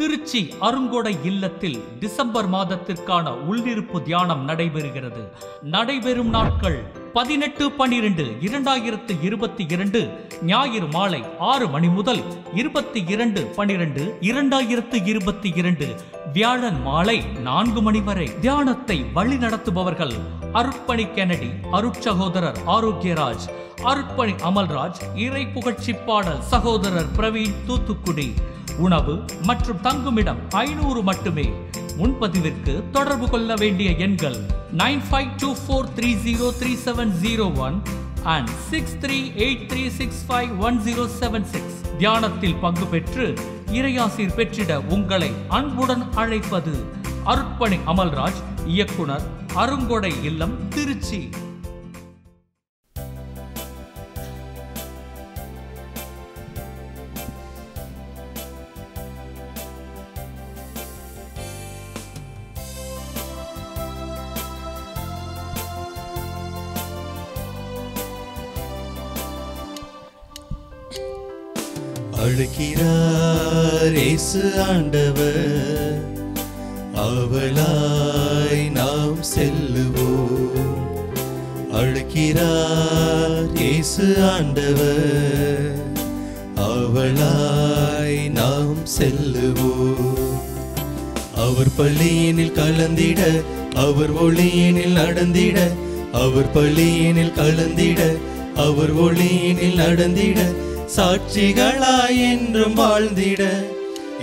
திருச்சி அருங்கொடை இல்லத்தில் டிசம்பர் மாதத்திற்கான உள்ளிருப்பு தியானம் நடைபெறுகிறது. நடைபெறும் நாட்கள் பதினெட்டு பனிரெண்டு இரண்டாயிரத்து இருபத்தி இரண்டு ஞாயிறு மாலை ஆறு மணி முதல் இருபத்தி இரண்டு பனிரெண்டு இரண்டாயிரத்து இருபத்தி இரண்டு வியாழன் மாலை நான்கு மணி வரை தியானத்தை வழி நடத்துபவர்கள் அருட்பணி கெனடி அருட்சகோதரர் ஆரோக்கியராஜ் அருட்பணி அமல்ராஜ் இறை புகழ்ச்சி பாடல் சகோதரர் பிரவீன் தூத்துக்குடி. உணவு மற்றும் தங்குமிடம் ஐநூறு மட்டுமே. முன்பதிவிற்கு தொடர்பு கொள்ள வேண்டிய எண்கள் nine five two four three zero three seven zero one and six three eight three six five one zero seven six தியானத்தில் பங்கு பெற்று இறையாசிர் பெற்றிட உங்களை அன்புடன் அழைப்பது அருட்பணி அமல்ராஜ் இயக்குனர் அருங்கொடை இல்லம் திருச்சி. அழுகிறார் இயேசு ஆண்டவர். அவளாய் நாம் செல்லுவோம். அழுகிறார் இயேசு ஆண்டவர். அவளாய் நாம் செல்லுவோம். அவர் பள்ளியினில் கலந்திட அவர் ஒளியினில் நடந்திட அவர் பள்ளியினில் கலந்திட அவர் ஒளியினில் நடந்திட சாட்சிகளாய் என்றும் வாழ்ந்திட.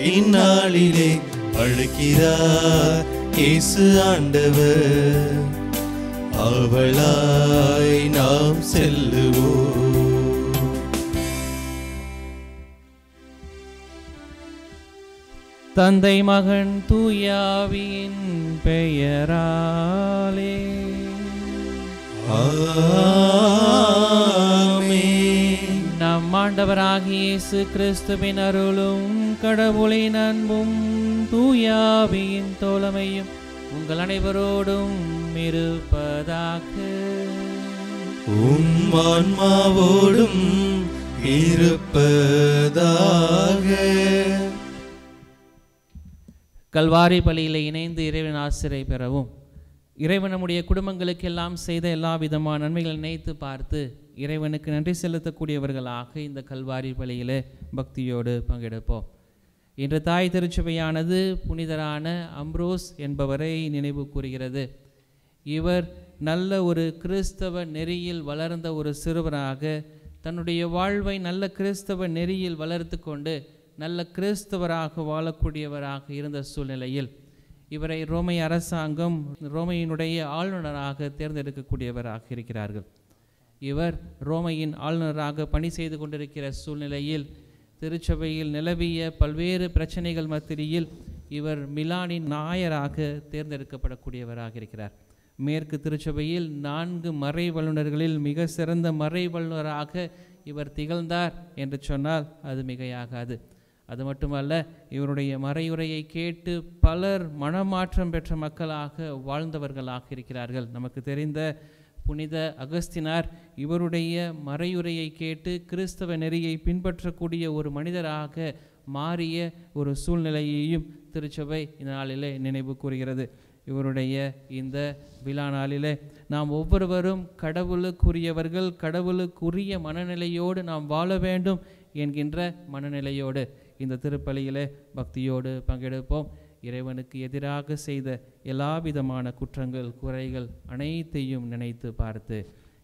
இந்நாளிலே அழுகிறார் இயேசு ஆண்டவர் அவளாய் நாம் செல்லுவோம் தந்தை மகன் தூயாவின் பெயராலே ஆமென். ஆண்டவராகிய இயேசு கிறிஸ்துவின் அருளும் கடவுளின் அன்பும் தூயாவியின் தோழமையும் உங்கள் அனைவரோடும் இருப்பதாக. உம் ஆன்மாவோடும் இருப்பதாக. கல்வாரி பலியில் இணைந்து இறைவன் ஆசிரியை பெறவும் இறைவன் நம்முடைய குடும்பங்களுக்கெல்லாம் செய்த எல்லா விதமான நன்மைகளை நினைத்து பார்த்து இறைவனுக்கு நன்றி செலுத்தக்கூடியவர்களாக இந்த கல்வாரி பலியிலே பக்தியோடு பங்கெடுப்போம். இன்று தாய் திருச்சபையானது புனிதரான அம்ப்ரோஸ் என்பவரை நினைவு கூறுகிறது. இவர் நல்ல ஒரு கிறிஸ்தவ நெறியில் வளர்ந்த ஒரு சிறுவராக தன்னுடைய வாழ்வை நல்ல கிறிஸ்தவ நெறியில் வளர்த்து கொண்டு நல்ல கிறிஸ்தவராக வாழக்கூடியவராக இருந்த சூழ்நிலையில் இவரை ரோமை அரசாங்கம் ரோமையினுடைய ஆளுநராக தேர்ந்தெடுக்கக்கூடியவராக இருக்கிறார்கள். இவர் ரோமையின் ஆளுநராக பணி செய்து கொண்டிருக்கிற சூழ்நிலையில் திருச்சபையில் நிலவிய பல்வேறு பிரச்சனைகள் மத்தியில் இவர் மிலானின் நாயராக தேர்ந்தெடுக்கப்படக்கூடியவராக இருக்கிறார். மேற்கு திருச்சபையில் நான்கு மறை வல்லுநர்களில் மிக சிறந்த மறை வல்லுநராக இவர் திகழ்ந்தார் என்று சொன்னால் அது மிகையாகாது. அது மட்டுமல்ல இவருடைய மறையுரையை கேட்டு பலர் மனமாற்றம் பெற்ற மக்களாக வாழ்ந்தவர்களாக இருக்கிறார்கள். நமக்கு தெரிந்த புனித அகஸ்தினார் இவருடைய மறையுரையை கேட்டு கிறிஸ்தவ நெறியை பின்பற்றக்கூடிய ஒரு மனிதராக மாறிய ஒரு சூழ்நிலையையும் திருச்சபை இந்த நாளிலே நினைவு கூறுகிறது. இவருடைய இந்த விழா நாளிலே நாம் ஒவ்வொருவரும் கடவுளுக்குரியவர்கள் கடவுளுக்குரிய மனநிலையோடு நாம் வாழ வேண்டும் என்கின்ற மனநிலையோடு இந்த திருப்பலியிலே பக்தியோடு பங்கெடுப்போம். இறைவனுக்கு எதிராக செய்த எல்லா விதமான குற்றங்கள் குறைகள் அனைத்தையும் நினைத்து பார்த்து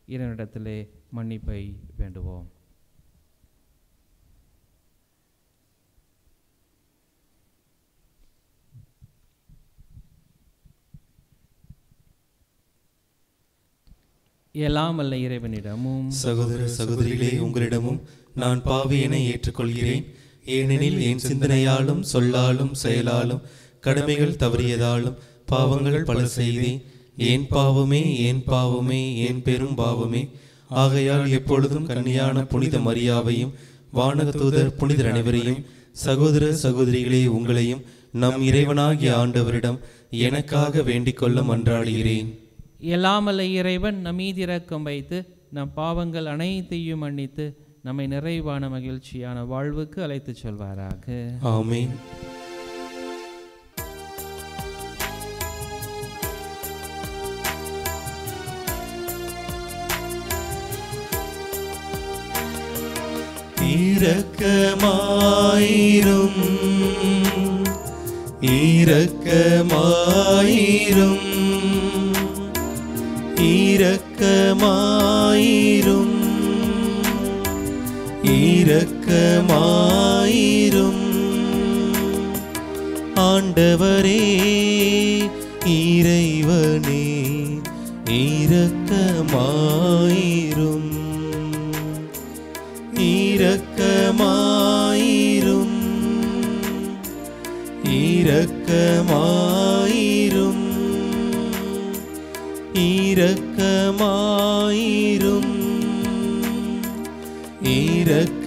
இறைவனிடத்திலே மன்னிப்பை வேண்டுவோம். எல்லாம் அல்ல இறைவனிடமும் சகோதர சகோதரிகளே உங்களிடமும் நான் பாவியனை ஏற்றுக்கொள்கிறேன். ஏனெனில் என் சிந்தனையாலும் சொல்லாலும் செயலாலும் கடமைகள் தவறியதாலும் பாவங்கள் பல செய்தேன். ஏன் பாவமே ஏன் பாவமே ஏன் பெரும் பாவமே. ஆகையால் எப்பொழுதும் கன்னியான புனித மரியாவையும் வானக தூதர் புனிதர் அனைவரையும் சகோதர சகோதரிகளே உங்களையும் நம் இறைவனாகிய ஆண்டவரிடம் எனக்காக வேண்டிக் கொள்ள மன்றாடுகிறேன். எல்லாமல்ல இறைவன் நம் வைத்து நம் பாவங்கள் அனைத்தையும் மன்னித்து நம்மை நிறைவான மகிழ்ச்சியான வாழ்வுக்கு அழைத்துச் செல்வாராக. ஆமீன். இரக்கமாயிரும் இரக்கமாயிரும் இரக்கமாயிரும். இரக்கமாயிரும் ஆண்டவரே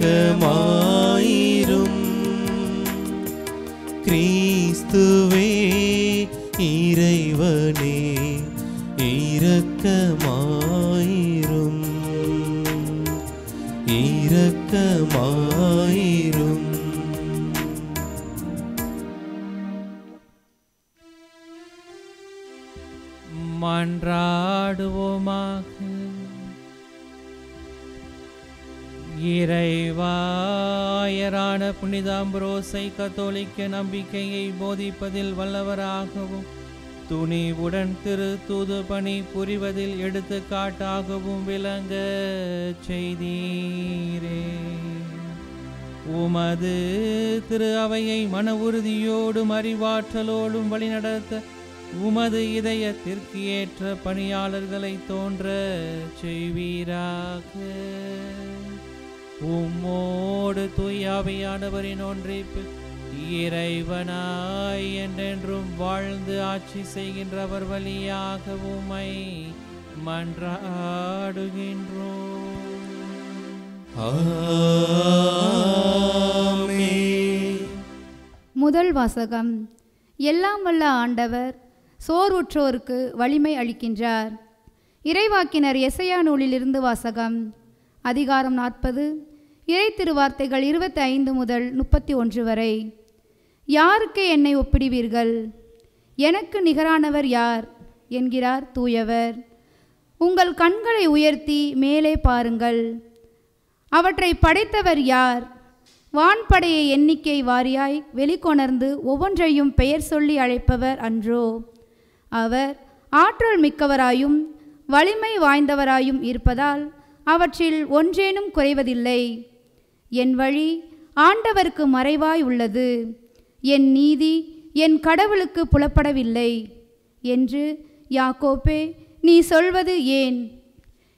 இரக்கமாயிரும் கிறிஸ்துவே புனிதாம்பரோசை கத்தோலிக்க நம்பிக்கையை போதிப்பதில் வல்லவராகவும் துணிவுடன் திரு தூது பணி புரிவதில் எடுத்துக்காட்டாகவும் விளங்க செய்தீரே. உமது திரு அவையை மன உறுதியோடும் அறிவாற்றலோடும் வழிநடத்த உமது இதயத்திற்கு ஏற்ற பணியாளர்களை தோன்ற செய்வீராக. உம்மோடு தூயாவையானவரின் ஒன்றிப்பு. இறைவனாய் என்றென்றும் வாழ்ந்து ஆட்சி செய்கின்றவர் வழியாக உமை மன்றாடுகின்றோம். முதல் வாசகம். எல்லாம் வல்ல ஆண்டவர் சோர்வுற்றோருக்கு வலிமை அளிக்கின்றார். இறைவாக்கினர் எசையா நூலிலிருந்து வாசகம். அதிகாரம் நாற்பது இறை திருவார்த்தைகள் இருபத்தி ஐந்து முதல் முப்பத்தி ஒன்று வரை. யாருக்கு என்னை ஒப்பிடுவீர்கள்? எனக்கு நிகரானவர் யார்? என்கிறார் தூயவர். உங்கள் கண்களை உயர்த்தி மேலே பாருங்கள். அவற்றை படைத்தவர் யார்? வான்படையை எண்ணிக்கை வாரியாய் வெளிக்கொணர்ந்து ஒவ்வொன்றையும் பெயர் சொல்லி அழைப்பவர் அன்றோ? அவர் ஆற்றல் மிக்கவராயும் வலிமை வாய்ந்தவராயும் இருப்பதால் அவற்றில் ஒன்றேனும் குறைவதில்லை. என் வழி ஆண்டவருக்கு மறைவாய் உள்ளது. என் நீதி என் கடவுளுக்கு புலப்படவில்லை. என்று யாக்கோப்பே நீ சொல்வது ஏன்?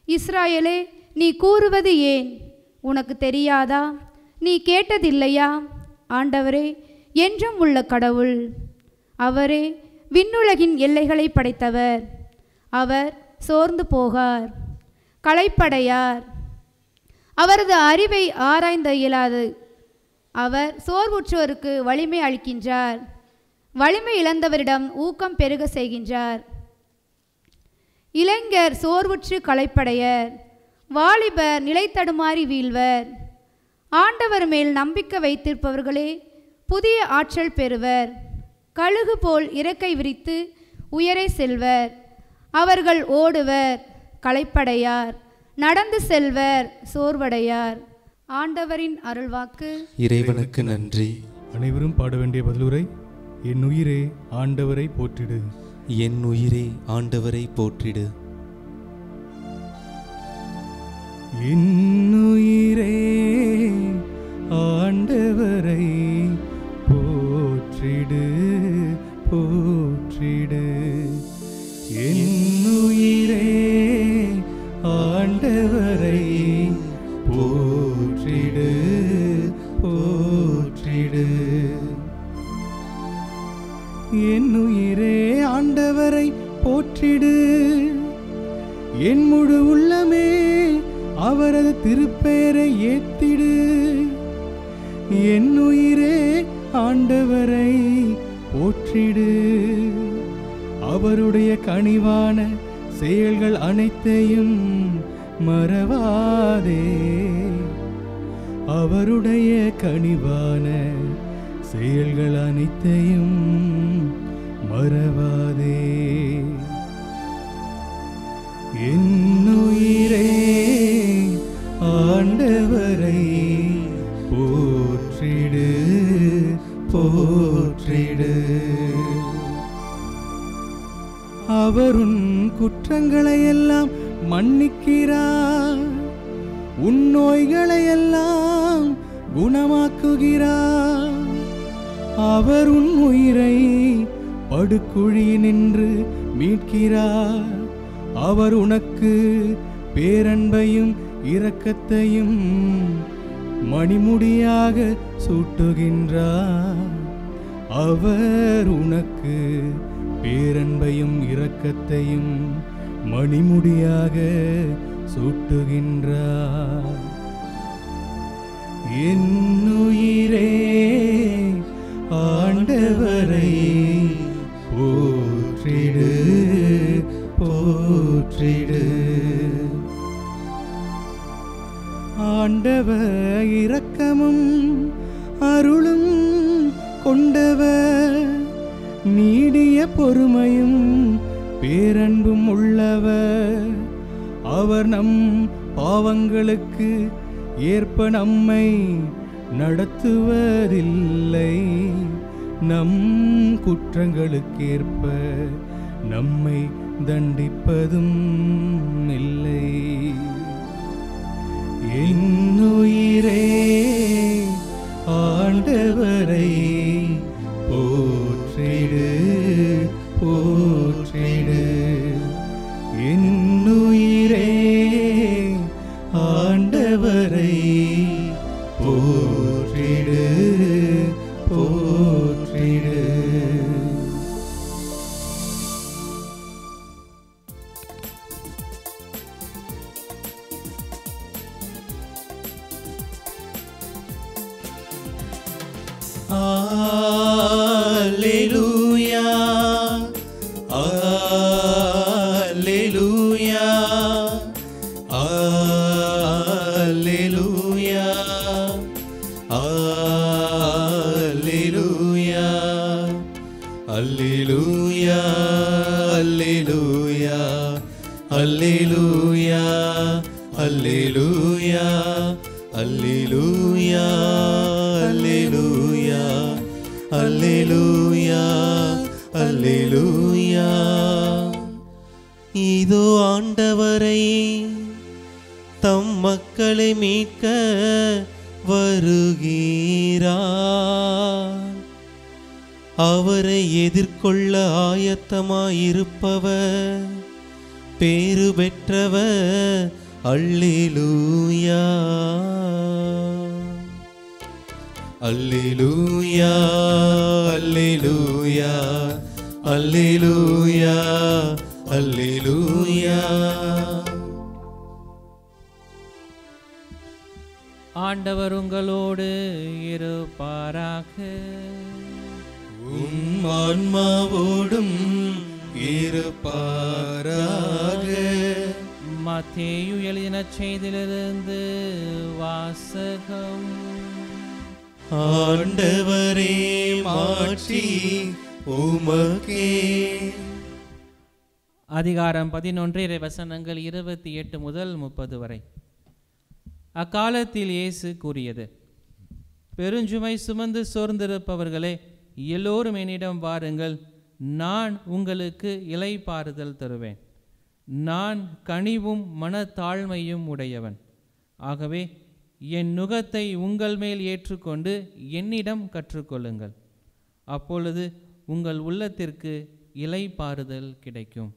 இஸ்ராயலே நீ கூறுவது ஏன்? உனக்கு தெரியாதா? நீ கேட்டதில்லையா? ஆண்டவரே என்றும் உள்ள கடவுள். அவரே விண்ணுலகின் எல்லைகளை படைத்தவர். அவர் சோர்ந்து போகார். களைப்படையார். அவரது அறிவை ஆராய்ந்த இயலாது. அவர் சோர்வுற்றோருக்கு வலிமை அளிக்கின்றார். வலிமை இழந்தவரிடம் ஊக்கம் பெருக செய்கின்றார். இளைஞர் சோர்வுற்று களைப்படையர். வாலிபர் நிலை தடுமாறி வீழ்வர். ஆண்டவர் மேல் நம்பிக்கை வைத்திருப்பவர்களே புதிய ஆற்றல் பெறுவர். கழுகு போல் இறக்கை விரித்து உயரே செல்வர். அவர்கள் ஓடுவர். களைப்படையார் நடந்து செல்வர் சோர்வடையார். ஆண்டவரின் அருள்வாக்கு. இறைவனுக்கு நன்றி. அனைவரும் பாட வேண்டிய பதிலுரை என் உயிரே ஆண்டவரை போற்றிடு. என் உயிரே ஆண்டவரை போற்றிடு. என் உயிரே ஆண்டவரை போற்றிடு போற்றிடு. ஆண்டவரை போற்றிடு போற்றிடு. என் உயிரே ஆண்டவரை போற்றிடு. என் முழு உள்ளமே அவரது திருப்பெயரை ஏத்திடு. என் உயிரே ஆண்டவரை போற்றிடு. அவருடைய கனிவான செயல்கள் அனைத்தையும் மறவாதே. அவருடைய கனிவான செயல்கள் அனைத்தையும் மறவாதே. என்னுயிரே ஆண்டவரை போற்றிடு போற்றிடு. அவருன் குற்றங்களை மன்னிக்கிறார். உன் நோய்களை எல்லாம் குணமாக்குகிறார். அவர் உன் உயிரை படுக்குழி நின்று மீட்கிறார். அவர் உனக்கு பேரன்பையும் இரக்கத்தையும் மணிமுடியாக சூட்டுகின்றார். அவர் உனக்கு பேரன்பையும் இரக்கத்தையும் மணிமுடியாக சூட்டுகின்றார். என்னுயிரே ஆண்டவரை போற்றிடு போற்றிடு. ஆண்டவர் இரக்கமும் அருளும் கொண்டவர் நீடிய பொறுமையும் பேரன்பும் உள்ளவர். அவர் நம் பாவங்களுக்கு ஏற்ப நம்மை நடத்துவதில்லை. நம் குற்றங்களுக்கேற்ப நம்மை தண்டிப்பதும் இல்லை. என்னுயிரே ஆண்டவரை போற்றிடு போ Alleluia. Alleluia. Alleluia. Alleluia. Alleluia. Alleluia. Alleluia. Alleluia. Alleluia. Alleluia. இதோ ஆண்டவரை தம் மக்களை மீட்க வருகிறார் அவரை எதிர்கொள்ள ஆயத்தமாயிருப்பவர் பேரு பெற்றவர். அல்லேலூயா. அல்லேலூயா அல்லேலூயா அல்லேலூயா அல்லேலூயா. ஆண்டவர் உங்களோடு இருப்பாராக. உம் ஆன்மாவோடும் இருப்பாராக. மத்தேயு எழுதின செய்திலிருந்து வாசகம். ஆண்டவரே மாற்றி உமக்கே. அதிகாரம் பதினொன்று இறை வசனங்கள் இருபத்தி எட்டு முதல் முப்பது வரை. அக்காலத்தில் இயேசு கூறியது பெருஞ்சுமை சுமந்து சோர்ந்திருப்பவர்களே எல்லோரும் என்னிடம் வாருங்கள். நான் உங்களுக்கு இலை பாறுதல் தருவேன். நான் கனிவும் மனத்தாழ்மையும் உடையவன். ஆகவே என் நுகத்தை உங்கள் மேல் ஏற்றுக்கொண்டு என்னிடம் கற்றுக்கொள்ளுங்கள். அப்பொழுது உங்கள் உள்ளத்திற்கு இலை பாறுதல் கிடைக்கும்.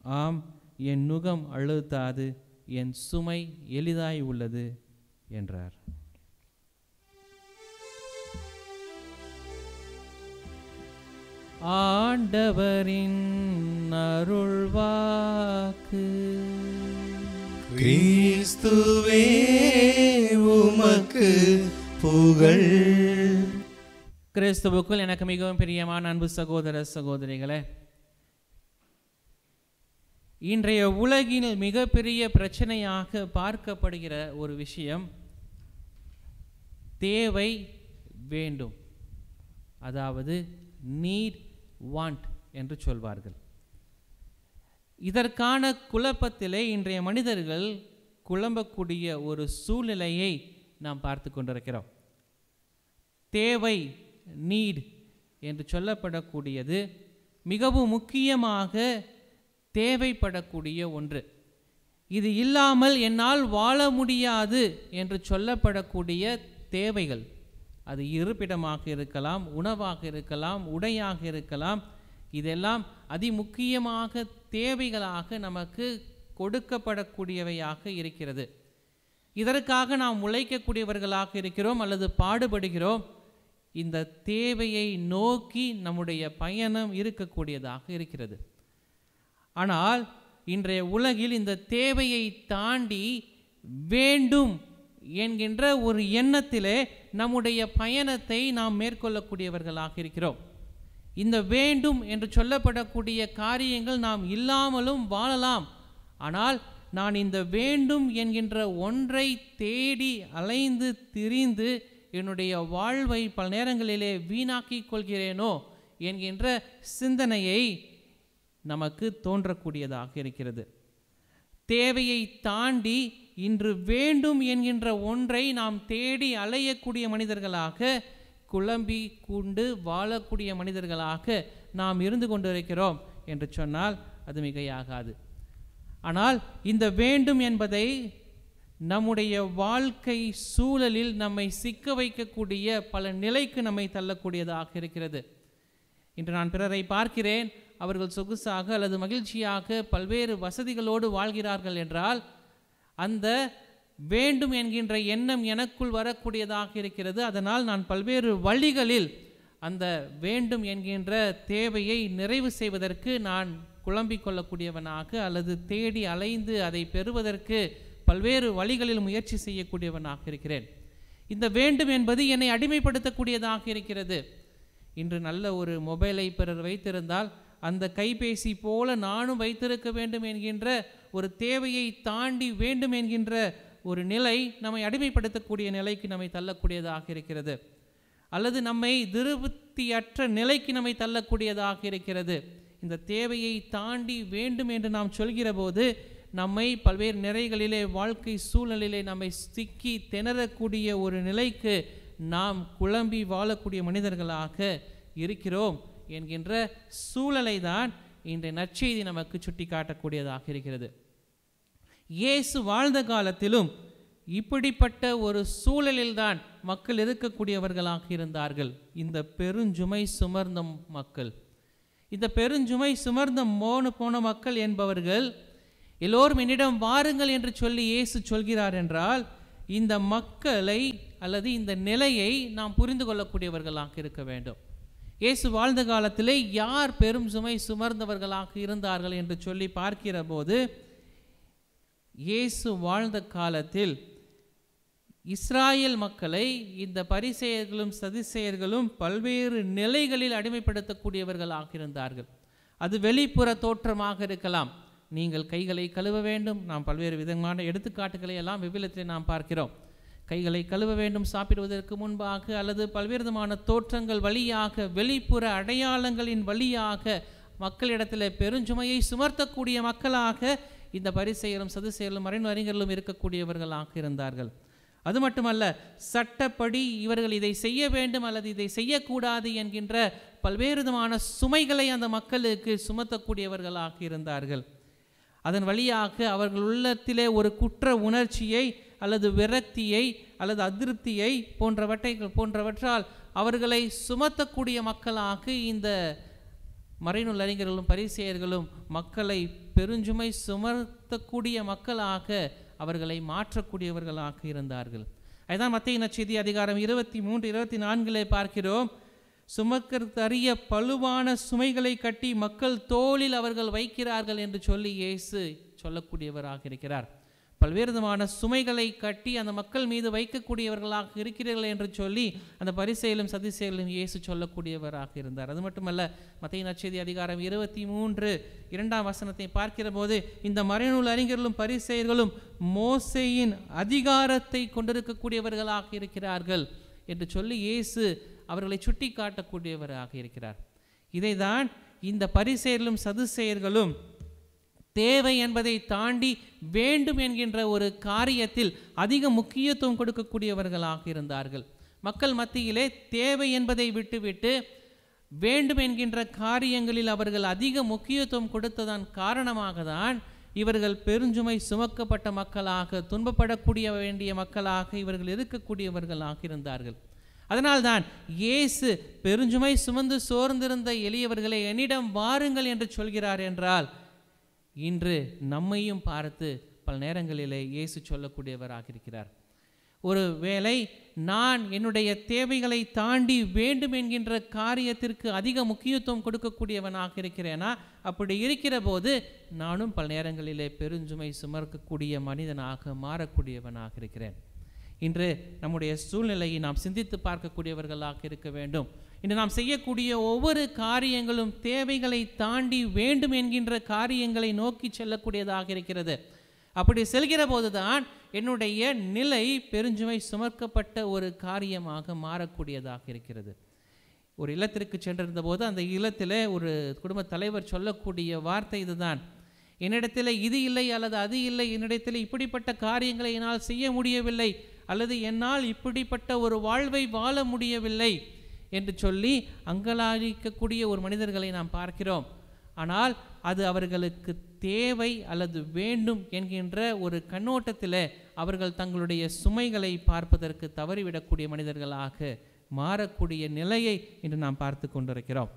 ஆம் என் நுகம் அழுத்தாது. என் சுமை எளிதாய் உள்ளது என்றார். ஆண்டவரின் அருள்வாக்கு. கிறிஸ்துவே உமக்கு புகழ். கிறிஸ்துவுக்குள் எனக்கு மிகவும் பிரியமான அன்பு சகோதர சகோதரிகளே இன்றைய உலகில் மிகப்பெரிய பிரச்சனையாக பார்க்கப்படுகிற ஒரு விஷயம் தேவை வேண்டும். அதாவது நீட் வாண்ட் என்று சொல்வார்கள். இதற்கான குழப்பத்திலே இன்றைய மனிதர்கள் குழம்பக்கூடிய ஒரு சூழ்நிலையை நாம் பார்த்து கொண்டிருக்கிறோம். தேவை நீட் என்று சொல்லப்படக்கூடியது மிகவும் முக்கியமாக தேவைப்படக்கூடிய ஒன்று. இது இல்லாமல் என்னால் வாழ முடியாது என்று சொல்லப்படக்கூடிய தேவைகள். அது இருப்பிடமாக இருக்கலாம் உணவாக இருக்கலாம் உடையாக இருக்கலாம். இதெல்லாம் அதிமுக்கியமாக தேவைகளாக நமக்கு கொடுக்கப்படக்கூடியவையாக இருக்கிறது. இதற்காக நாம் உழைக்கக்கூடியவர்களாக இருக்கிறோம் அல்லது பாடுபடுகிறோம். இந்த தேவையை நோக்கி நம்முடைய பயணம் இருக்கக்கூடியதாக இருக்கிறது. ஆனால் இன்றைய உலகில் இந்த தேவையை தாண்டி வேண்டும் என்கின்ற ஒரு எண்ணத்திலே நம்முடைய பயணத்தை நாம் மேற்கொள்ளக்கூடியவர்களாக இருக்கிறோம். இந்த வேண்டும் என்று சொல்லப்படக்கூடிய காரியங்கள் நாம் இல்லாமலும் வாழலாம். ஆனால் நான் இந்த வேண்டும் என்கின்ற ஒன்றை தேடி அலைந்து திரிந்து என்னுடைய வாழ்வை பல நேரங்களிலே வீணாக்கிக் கொள்கிறேனோ என்கின்ற சிந்தனையை நமக்கு தோன்றக்கூடியதாக இருக்கிறது. தேவையை தாண்டி இன்று வேண்டும் என்கின்ற ஒன்றை நாம் தேடி அலையக்கூடிய மனிதர்களாக குழம்பி கூண்டு வாழக்கூடிய மனிதர்களாக நாம் இருந்து கொண்டிருக்கிறோம் என்று சொன்னால் அது மிகையாகாது. ஆனால் இந்த வேண்டும் என்பதை நம்முடைய வாழ்க்கை சூழலில் நம்மை சிக்க வைக்கக்கூடிய பல நிலைக்கு நம்மை தள்ளக்கூடியதாக இருக்கிறது. இன்று நான் பிறரை பார்க்கிறேன் அவர்கள் சொகுசாக அல்லது மகிழ்ச்சியாக பல்வேறு வசதிகளோடு வாழ்கிறார்கள் என்றால் அந்த வேண்டும் என்கின்ற எண்ணம் எனக்குள் வரக்கூடியதாக இருக்கிறது. அதனால் நான் பல்வேறு வழிகளில் அந்த வேண்டும் என்கின்ற தேவையை நிறைவு செய்வதற்கு நான் குழம்பிக் கொள்ளக்கூடியவனாக அல்லது தேடி அலைந்து அதை பெறுவதற்கு பல்வேறு வழிகளில் முயற்சி செய்யக்கூடியவனாக இருக்கிறேன். இந்த வேண்டும் என்பது என்னை அடிமைப்படுத்தக்கூடியதாக இருக்கிறது. இன்று நல்ல ஒரு மொபைலை பிறர் வைத்திருந்தால் அந்த கைபேசி போல நானும் வைத்திருக்க வேண்டும் என்கின்ற ஒரு தேவையை தாண்டி வேண்டும் என்கின்ற ஒரு நிலை நம்மை அடிமைப்படுத்தக்கூடிய நிலைக்கு நம்மை தள்ளக்கூடியதாக இருக்கிறது. அல்லது நம்மை திருப்தியற்ற நிலைக்கு நம்மை தள்ளக்கூடியதாக இருக்கிறது. இந்த தேவையை தாண்டி வேண்டும் என்று நாம் சொல்கிற போது நம்மை பல்வேறு நிறைகளிலே வாழ்க்கை சூழ்நிலையிலே நம்மை சிக்கி திணறக்கூடிய ஒரு நிலைக்கு நாம் குழம்பி வாழக்கூடிய மனிதர்களாக இருக்கிறோம். என்கின்ற சூழலை தான் இன்றைய நற்செய்தி நமக்கு சுட்டி காட்டக்கூடியதாக இருக்கிறது. இயேசு வாழ்ந்த காலத்திலும் இப்படிப்பட்ட ஒரு சூழலில்தான் மக்கள் இருக்கக்கூடியவர்களாக இருந்தார்கள். இந்த பெருஞ்சுமை சுமர்ந்த மக்கள். இந்த பெருஞ்சுமை சுமர்ந்த மோன போன மக்கள் என்பவர்கள் எல்லோரும் என்னிடம் வாருங்கள் என்று சொல்லி இயேசு சொல்கிறார் என்றால் இந்த மக்களை அல்லது இந்த நிலையை நாம் புரிந்து கொள்ளக்கூடியவர்களாக இருக்க வேண்டும். இயேசு வாழ்ந்த காலத்திலே யார் பெரும் சுமை சுமர்ந்தவர்களாக இருந்தார்கள் என்று சொல்லி பார்க்கிற போது இயேசு வாழ்ந்த காலத்தில் இஸ்ராயல் மக்களை இந்த பரிசெயர்களும் சதிசெயர்களும் பல்வேறு நிலைகளில் அடிமைப்படுத்தக்கூடியவர்களாக இருந்தார்கள். அது வெளிப்புற தோற்றமாக இருக்கலாம். நீங்கள் கைகளை கழுவ வேண்டும். நாம் பல்வேறு விதமான எடுத்துக்காட்டுகளை எல்லாம் விவிலத்தில் நாம் பார்க்கிறோம். கைகளை கழுவ வேண்டும் சாப்பிடுவதற்கு முன்பாக அல்லது பல்வேறு விதமான தோற்றங்கள் வழியாக வெளிப்புற அடையாளங்களின் வழியாக மக்களிடத்தில் பெருஞ்சுமையை சுமர்த்தக்கூடிய மக்களாக இந்த பரிசெயலும் சதுசெயலும் மறைந்து அறிஞர்களும் இருக்கக்கூடியவர்களாக இருந்தார்கள். அது மட்டுமல்ல சட்டப்படி இவர்கள் இதை செய்ய வேண்டும் அல்லது இதை செய்யக்கூடாது என்கின்ற பல்வேறு விதமான சுமைகளை அந்த மக்களுக்கு சுமத்தக்கூடியவர்களாக இருந்தார்கள். அதன் வழியாக அவர்கள் உள்ளத்திலே ஒரு குற்ற உணர்ச்சியை அல்லது விரக்தியை அல்லது அதிருப்தியை போன்றவற்றை போன்றவற்றால் அவர்களை சுமத்தக்கூடிய மக்களாக இந்த மறைநூல் அறிஞர்களும் பரிசெயர்களும் மக்களை பெருஞ்சுமை சுமர்த்தக்கூடிய மக்களாக அவர்களை மாற்றக்கூடியவர்களாக இருந்தார்கள். அதுதான் மத்திய இனச்செய்தி அதிகாரம் இருபத்தி மூன்று இருபத்தி நான்கிலே பார்க்கிறோம். சுமக்கத்தறிய பழுவான சுமைகளை கட்டி மக்கள் தோளில் அவர்கள் வைக்கிறார்கள் என்று சொல்லி இயேசு சொல்லக்கூடியவராக இருக்கிறார். பல்வேறு விதமான சுமைகளை கட்டி அந்த மக்கள் மீது வைக்கக்கூடியவர்களாக இருக்கிறீர்கள் என்று சொல்லி அந்த பரிசெயலும் சதிசெயலும் இயேசு சொல்லக்கூடியவராக இருந்தார். அது மட்டுமல்ல மத்திய நச்செய்தி அதிகாரம் இருபத்தி மூன்று இரண்டாம் வசனத்தை பார்க்கிற போது இந்த மறைநூல் அறிஞர்களும் பரிசெயர்களும் மோசையின் அதிகாரத்தை கொண்டிருக்கக்கூடியவர்களாக இருக்கிறார்கள் என்று சொல்லி இயேசு அவர்களை சுட்டி காட்டக்கூடியவராக இருக்கிறார். இதைதான் இந்த பரிசெயர்களும் சதுசெயர்களும் தேவை என்பதை தாண்டி வேண்டும் என்கின்ற ஒரு காரியத்தில் அதிக முக்கியத்துவம் கொடுக்கக்கூடியவர்களாக இருந்தார்கள். மக்கள் மத்தியிலே தேவை என்பதை விட்டுவிட்டு வேண்டும் என்கின்ற காரியங்களில் அவர்கள் அதிக முக்கியத்துவம் கொடுத்ததன் காரணமாக தான் இவர்கள் பெருஞ்சுமை சுமக்கப்பட்ட மக்களாக துன்பப்படக்கூடிய வேண்டிய மக்களாக இவர்கள் இருக்கக்கூடியவர்களாக இருந்தார்கள். அதனால்தான் இயேசு பெருஞ்சுமை சுமந்து சோர்ந்திருந்த எளியவர்களை என்னிடம் வாருங்கள் என்று சொல்கிறார் என்றால் இன்று நம்மையும் பார்த்து பல நேரங்களிலே இயேசு சொல்லக்கூடியவராக இருக்கிறார் ஒரு வேளை நான் என்னுடைய தேவைகளை தாண்டி வேண்டும் என்கின்ற காரியத்திற்கு அதிக முக்கியத்துவம் கொடுக்கக்கூடியவனாக இருக்கிறேனா அப்படி இருக்கிற போது நானும் பல நேரங்களிலே பெருஞ்சுமை சுமர்க்கக்கூடிய மனிதனாக மாறக்கூடியவனாக இருக்கிறேன் இன்று நம்முடைய சூழ்நிலையை நாம் சிந்தித்து பார்க்கக்கூடியவர்களாக இருக்க வேண்டும். இன்று நாம் செய்யக்கூடிய ஒவ்வொரு காரியங்களும் தேவைகளை தாண்டி வேண்டும் என்கின்ற காரியங்களை நோக்கி செல்லக்கூடியதாக இருக்கிறது. அப்படி செல்கிற போதுதான் என்னுடைய நிலை பெருஞ்சுமை சுமர்க்கப்பட்ட ஒரு காரியமாக மாறக்கூடியதாக இருக்கிறது. ஒரு இல்லத்திற்கு சென்றிருந்த போது அந்த இல்லத்தில் ஒரு குடும்ப தலைவர் சொல்லக்கூடிய வார்த்தை இதுதான். என்னிடத்தில் இது இல்லை அல்லது அது இல்லை என்னிடத்தில் இப்படிப்பட்ட காரியங்களை என்னால் செய்ய முடியவில்லை அல்லது என்னால் இப்படிப்பட்ட ஒரு வாழ்வை வாழ முடியவில்லை. என்று சொல்லி அங்கலாளிக்கக்கூடிய ஒரு மனிதர்களை நாம் பார்க்கிறோம். ஆனால் அது அவர்களுக்கு தேவை அல்லது வேண்டும் என்கின்ற ஒரு கண்ணோட்டத்தில் அவர்கள் தங்களுடைய சுமைகளை பார்ப்பதற்கு தவறிவிடக்கூடிய மனிதர்களாக மாறக்கூடிய நிலையை இன்று நாம் பார்த்து கொண்டிருக்கிறோம்.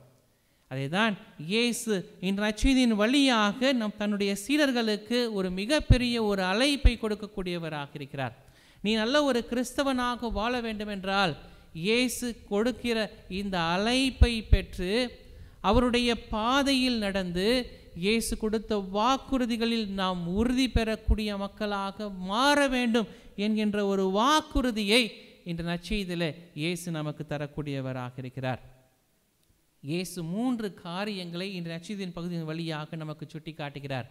அதேதான் இயேசு இன்று அச்சீதியின் வழியாக நம் தன்னுடைய சீடர்களுக்கு ஒரு மிகப்பெரிய ஒரு அழைப்பை கொடுக்கக்கூடியவராக இருக்கிறார். நீ நல்ல ஒரு கிறிஸ்தவனாக வாழ வேண்டுமென்றால் இயேசு கொடுக்கிற இந்த அழைப்பை பெற்று அவருடைய பாதையில் நடந்து இயேசு கொடுத்த வாக்குறுதிகளில் நாம் உறுதி பெறக்கூடிய மக்களாக மாற வேண்டும் என்கின்ற ஒரு வாக்குறுதியை இன்று நச்செய்தியில் இயேசு நமக்கு தரக்கூடியவராக இருக்கிறார். இயேசு மூன்று காரியங்களை இன்று நச்செய்தியின் பகுதியின் வழியாக நமக்கு சுட்டி காட்டுகிறார்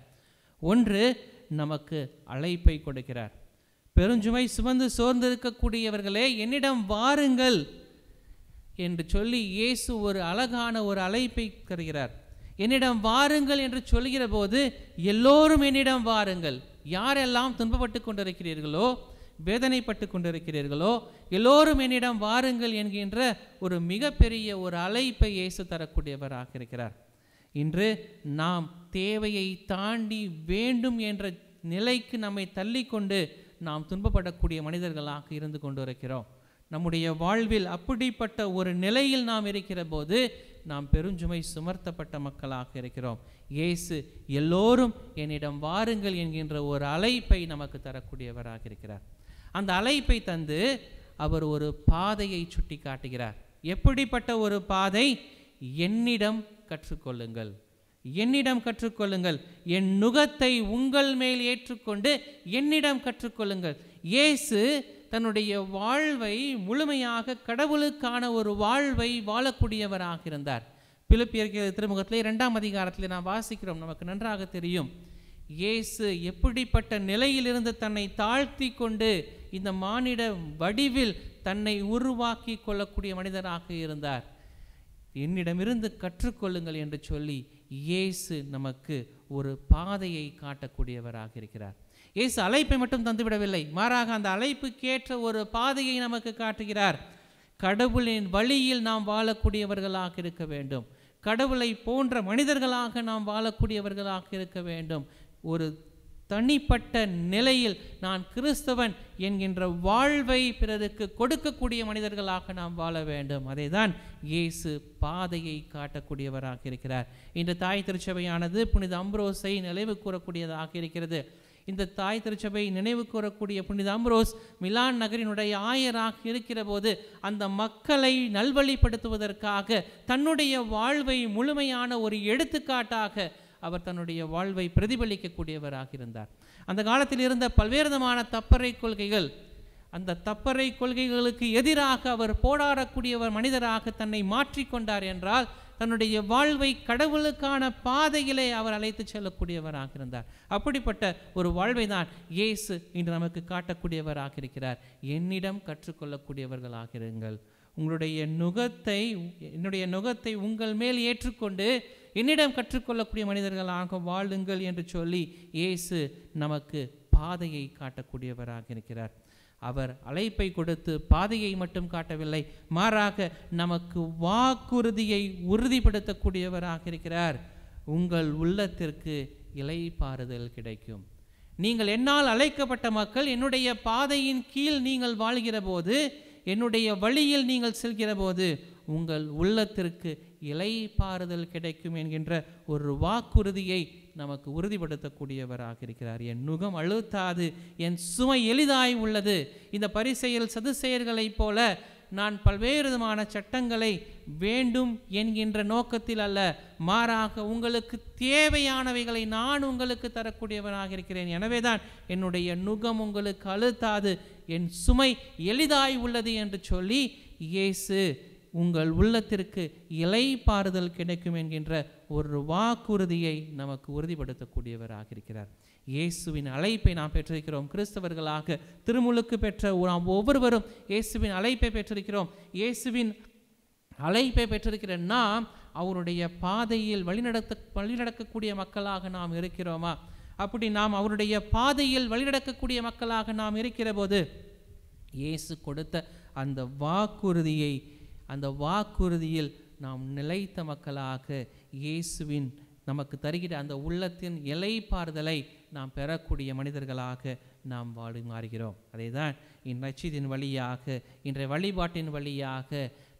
ஒன்று நமக்கு அழைப்பை கொடுக்கிறார். பெருஞ்சுமை சுமந்து சோர்ந்திருக்கக்கூடியவர்களே என்னிடம் வாருங்கள் என்று சொல்லி இயேசு ஒரு அழகான ஒரு அழைப்பை தருகிறார். என்னிடம் வாருங்கள் என்று சொல்கிற போது எல்லோரும் என்னிடம் வாருங்கள். யாரெல்லாம் துன்பப்பட்டு கொண்டிருக்கிறீர்களோ வேதனைப்பட்டு கொண்டிருக்கிறீர்களோ எல்லோரும் என்னிடம் வாருங்கள் என்கின்ற ஒரு மிகப்பெரிய ஒரு அழைப்பை இயேசு தரக்கூடியவராக இருக்கிறார். இன்று நாம் தேவையை தாண்டி வேண்டும் என்ற நிலைக்கு நம்மை தள்ளிக்கொண்டு நாம் துன்பப்படக்கூடிய மனிதர்களாக இருந்து கொண்டிருக்கிறோம். நம்முடைய வாழ்வில் அப்படிப்பட்ட ஒரு நிலையில் நாம் இருக்கிற போது நாம் பெருஞ்சுமை சுமர்த்தப்பட்ட மக்களாக இருக்கிறோம். இயேசு எல்லோரும் என்னிடம் வாருங்கள் என்கின்ற ஒரு அழைப்பை நமக்கு தரக்கூடியவராக இருக்கிறார். அந்த அழைப்பை தந்து அவர் ஒரு பாதையை சுட்டி காட்டுகிறார் எப்படிப்பட்ட ஒரு பாதை? என்னிடம் கற்றுக்கொள்ளுங்கள். என்னிடம் கற்றுக்கொள்ளுங்கள். என் நுகத்தை உங்கள் மேல் ஏற்றுக்கொண்டு என்னிடம் கற்றுக்கொள்ளுங்கள். இயேசு தன்னுடைய வாழ்வை முழுமையாக கடவுளுக்கான ஒரு வாழ்வை வாழக்கூடியவராக இருந்தார் பிலிப்பியர்கள் திருமுகத்திலே இரண்டாம் அதிகாரத்தில் நாம் வாசிக்கிறோம். நமக்கு நன்றாக தெரியும். இயேசு எப்படிப்பட்ட நிலையிலிருந்து தன்னை தாழ்த்தி கொண்டு இந்த மானிட வடிவில் தன்னை உருவாக்கி கொள்ளக்கூடிய மனிதராக இருந்தார். என்னிடமிருந்து கற்றுக்கொள்ளுங்கள் என்று சொல்லி இயேசு நமக்கு ஒரு பாதையை காட்டக்கூடியவராக இருக்கிறார். இயேசு அழைப்பை மட்டும் தந்துவிடவில்லை. மாறாக அந்த அழைப்புக்கேற்ற ஒரு பாதையை நமக்கு காட்டுகிறார். கடவுளின் வழியில் நாம் வாழக்கூடியவர்களாக இருக்க வேண்டும். கடவுளை போன்ற மனிதர்களாக நாம் வாழக்கூடியவர்களாக இருக்க வேண்டும். ஒரு தனிப்பட்ட நிலையில் நான் கிறிஸ்தவன் என்கின்ற வாழ்வை பிறருக்கு கொடுக்கக்கூடிய மனிதர்களாக நாம் வாழ வேண்டும். அதை தான் இயேசு பாதையை காட்டக்கூடியவராக இருக்கிறார். இந்த தாய் திருச்சபையானது புனித அம்ப்ரோஸை நினைவு கூறக்கூடியதாக இருக்கிறது. இந்த தாய் திருச்சபை நினைவு கூறக்கூடிய புனித அம்ரோஸ் மிலான் நகரினுடைய ஆயராக இருக்கிற போது அந்த மக்களை நல்வழிப்படுத்துவதற்காக தன்னுடைய வாழ்வை முழுமையான ஒரு எடுத்துக்காட்டாக அவர் தன்னுடைய வாழ்வை பிரதிபலிக்கக்கூடியவராக இருந்தார் அந்த காலத்தில் இருந்த பல்வேறு விதமான தப்பறை கொள்கைகள் அந்த தப்பறை கொள்கைகளுக்கு எதிராக அவர் போராடக்கூடியவர் மனிதராக தன்னை மாற்றிக்கொண்டார் என்றால் தன்னுடைய வாழ்வை கடவுளுக்கான பாதையிலே அவர் அழைத்து செல்லக்கூடியவராக இருந்தார் அப்படிப்பட்ட ஒரு வாழ்வை தான் இயேசு இன்று நமக்கு காட்டக்கூடியவராக இருக்கிறார் என்னிடம் கற்றுக்கொள்ளக்கூடியவர்களாக இருங்கள். உங்களுடைய நுகத்தை என்னுடைய நுகத்தை உங்கள் மேல் ஏற்றுக்கொண்டு என்னிடம் கற்றுக்கொள்ளக்கூடிய மனிதர்களாக வாழுங்கள் என்று சொல்லி இயேசு நமக்கு பாதையை காட்டக்கூடியவராக இருக்கிறார். அவர் அழைப்பை கொடுத்து பாதையை மட்டும் காட்டவில்லை மாறாக நமக்கு வாக்குறுதியை உறுதிப்படுத்தக்கூடியவராக இருக்கிறார். உங்கள் உள்ளத்திற்கு இலைப்பாறுதல் கிடைக்கும். நீங்கள் என்னால் அழைக்கப்பட்ட மக்கள் என்னுடைய பாதையின் கீழ் நீங்கள் வாழ்கிற போது என்னுடைய வழியில் நீங்கள் செல்கிற போது உங்கள் உள்ளத்திற்கு இலைப்பாறுதல் கிடைக்கும் என்கின்ற ஒரு வாக்குறுதியை நமக்கு உறுதிப்படுத்தக்கூடியவராக இருக்கிறார். என் நுகம் அழுத்தாது என் சுமை எளிதாய் உள்ளது. இந்த பரிசெயல் சதுசெயர்களைப் போல நான் பல்வேறு விதமான சட்டங்களை வேண்டும் என்கின்ற நோக்கத்தில் அல்ல மாறாக உங்களுக்கு தேவையானவைகளை நான் உங்களுக்கு தரக்கூடியவனாக இருக்கிறேன். எனவேதான் என்னுடைய நுகம் உங்களுக்கு அழுத்தாது என் சுமை எளிதாய் உள்ளது என்று சொல்லி இயேசு உங்கள் உள்ளத்திற்கு இலை பாறுதல் கிடைக்கும் என்கின்ற ஒரு வாக்குறுதியை நமக்கு உறுதிப்படுத்தக்கூடியவராக இருக்கிறார் இயேசுவின் அழைப்பை நாம் பெற்றிருக்கிறோம். கிறிஸ்தவர்களாக திருமுழுக்கு பெற்ற நாம் ஒவ்வொருவரும் இயேசுவின் அழைப்பை பெற்றிருக்கிறோம். இயேசுவின் அழைப்பை பெற்றிருக்கிற நாம் அவருடைய பாதையில் வழிநடத்த வழிநடக்கக்கூடிய மக்களாக நாம் இருக்கிறோமா? அப்படி நாம் அவருடைய பாதையில் வழிநடக்கக்கூடிய மக்களாக நாம் இருக்கிற போது இயேசு கொடுத்த அந்த வாக்குறுதியை அந்த வாக்குறுதியில் நாம் நிலைத்த மக்களாக இயேசுவின் நமக்கு தருகிற அந்த உள்ளத்தின் இலைப்பாறுதலை நாம் பெறக்கூடிய மனிதர்களாக நாம் வாழி மாறுகிறோம். அதே தான் இந்நச்சிதின் வழியாக இன்றைய வழிபாட்டின் வழியாக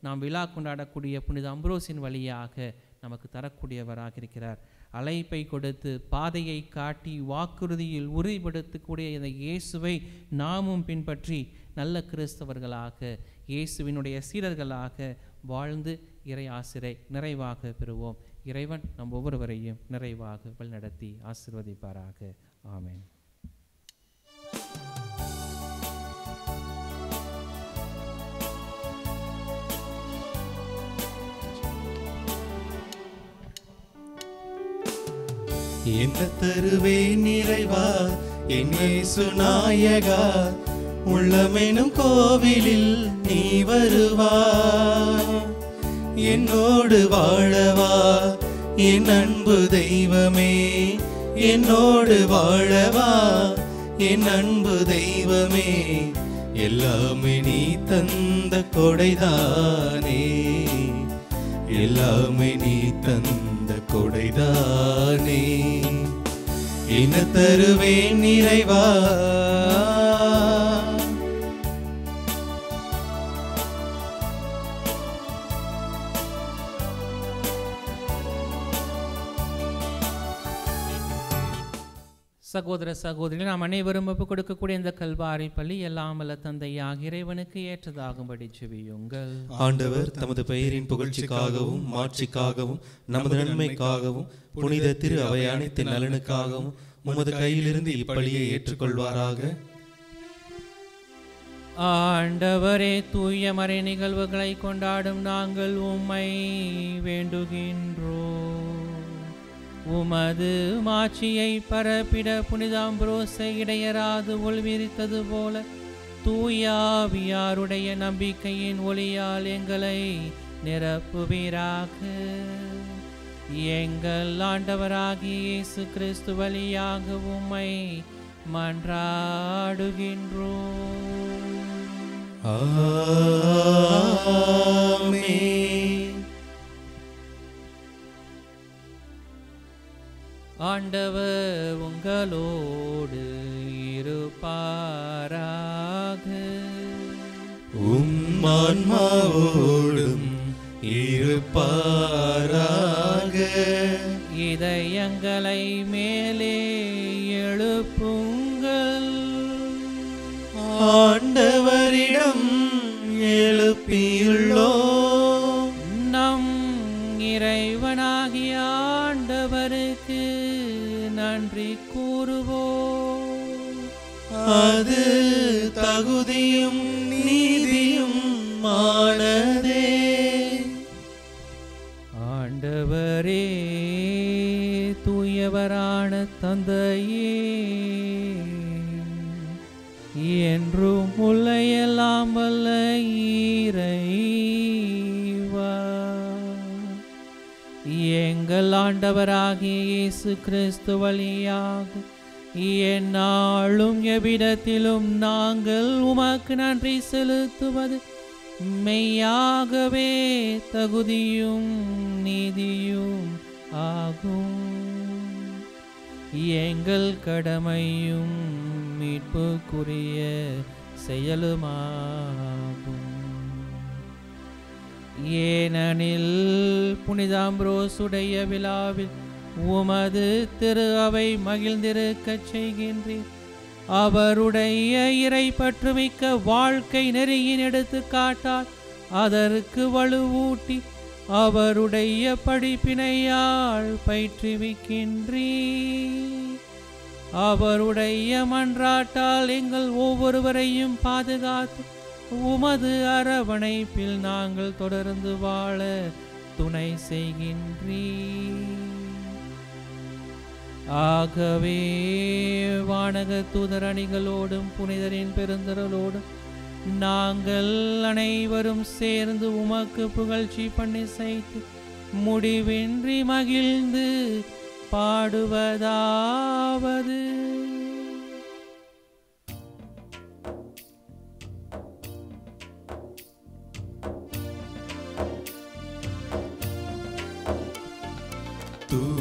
நாம் விழா கொண்டாடக்கூடிய புனித அம்ப்ரோஸின் வழியாக நமக்கு தரக்கூடியவராக இருக்கிறார். அழைப்பை கொடுத்து பாதையை காட்டி வாக்குறுதியில் உறுதிப்படுத்தக்கூடிய இந்த இயேசுவை நாமும் பின்பற்றி நல்ல கிறிஸ்தவர்களாக இயேசுவினுடைய சீடர்களாக வாழ்ந்து இறை ஆசிரை நிறைவாக பெறுவோம். இறைவன் நம் ஒவ்வொருவரையும் நிறைவாக வழிநடத்தி ஆசிர்வதிப்பாராக. ஆமேன். என்ன தருவேன் நிறைவா? என்னே சுநாயகா உள்ளமெனும் கோவிலில் நீ வருவா. என்னோடு வாழவா என் அன்பு தெய்வமே. என்னோடு வாழவா என் அன்பு தெய்வமே. எல்லாமே நீ தந்த கொடைதானே. எல்லாமே நீ தந்த கொடைதானே. என்ன தருவேன் நிறைவா சகோதர சகோதரி நாம் அனைவரும் ஒப்புக் கொடுக்கக்கூடிய இந்த கல்வாரி பள்ளி எல்லாம் வல்ல தந்தையாக இறைவனுக்கு ஏற்றதாகும்படி செவியுங்கள் ஆண்டவர் தமது பெயரின் புகழ்ச்சிக்காகவும் மாட்சிக்காகவும் நமது நன்மைக்காகவும் புனித திரு அவை அனைத்து நலனுக்காகவும் உமது கையிலிருந்து இப்பலியை ஏற்றுக்கொள்வாராக. ஆண்டவரே தூய மறை நிகழ்வுகளை கொண்டாடும் நாங்கள் உம்மை வேண்டுகின்றோம். உமது மாட்சியை பரப்பிட புனிதாம்புரோசை இடையராது ஒளிவிரித்தது போல தூயாவியாருடைய நம்பிக்கையின் ஒளியால் எங்களை நிரப்புவீராக. எங்கள் ஆண்டவராகிய இயேசு கிறிஸ்து வழியாக உம்மை மன்றாடுகின்றோம். ஆமே ஆண்டவர் உங்களோடு இருப்பாராக. உம் ஆன்மாவோடும் இருப்பாராக. இதயங்களை மேலே எழுப்புங்கள். ஆண்டவரிடம் எழுப்பியுள்ளோம். நன்றி கூறுவோம். அது தகுதியும் நீதியும் மானதே ஆண்டவரே தூயவரான தந்தையே என்றும் முல்லையெல்லாம் வல்ல இறைவா எங்கள் ஆண்டவராகிய இயேசு கிறிஸ்து வழியாக. என்னாலும் எவ்விடத்திலும் நாங்கள் உமக்கு நன்றி செலுத்துவது. மெய்யாகவே தகுதியும் நீதியும் ஆகும். எங்கள் கடமையும் மீட்புக்குரிய செயலுமாகும். ஏனெனில் புனிதாம்ரோசுடைய விழாவில் உமது திரு அவை மகிழ்ந்திருக்கச் செய்கின்றீர் அவருடைய இறை பற்றுமிக்க வாழ்க்கை நெறியின் எடுத்துக்காட்டால் அதற்கு வலுவூட்டி அவருடைய படிப்பினையால் பயிற்றுவிக்கின்றீ அவருடைய மன்றாட்டால் எங்கள் ஒவ்வொருவரையும் பாதுகாத்து உமது அரவணைப்பில் நாங்கள் தொடர்ந்து வாழ துணை செய்கின்றீ ஆகவே வானக தூதரணிகளோடும் புனிதரின் பெருந்தரலோடும் நாங்கள் அனைவரும் சேர்ந்து உமக்கு புகழ்ச்சி பண்ணி செய்து முடிவின்றி மகிழ்ந்து பாடுவதாவது.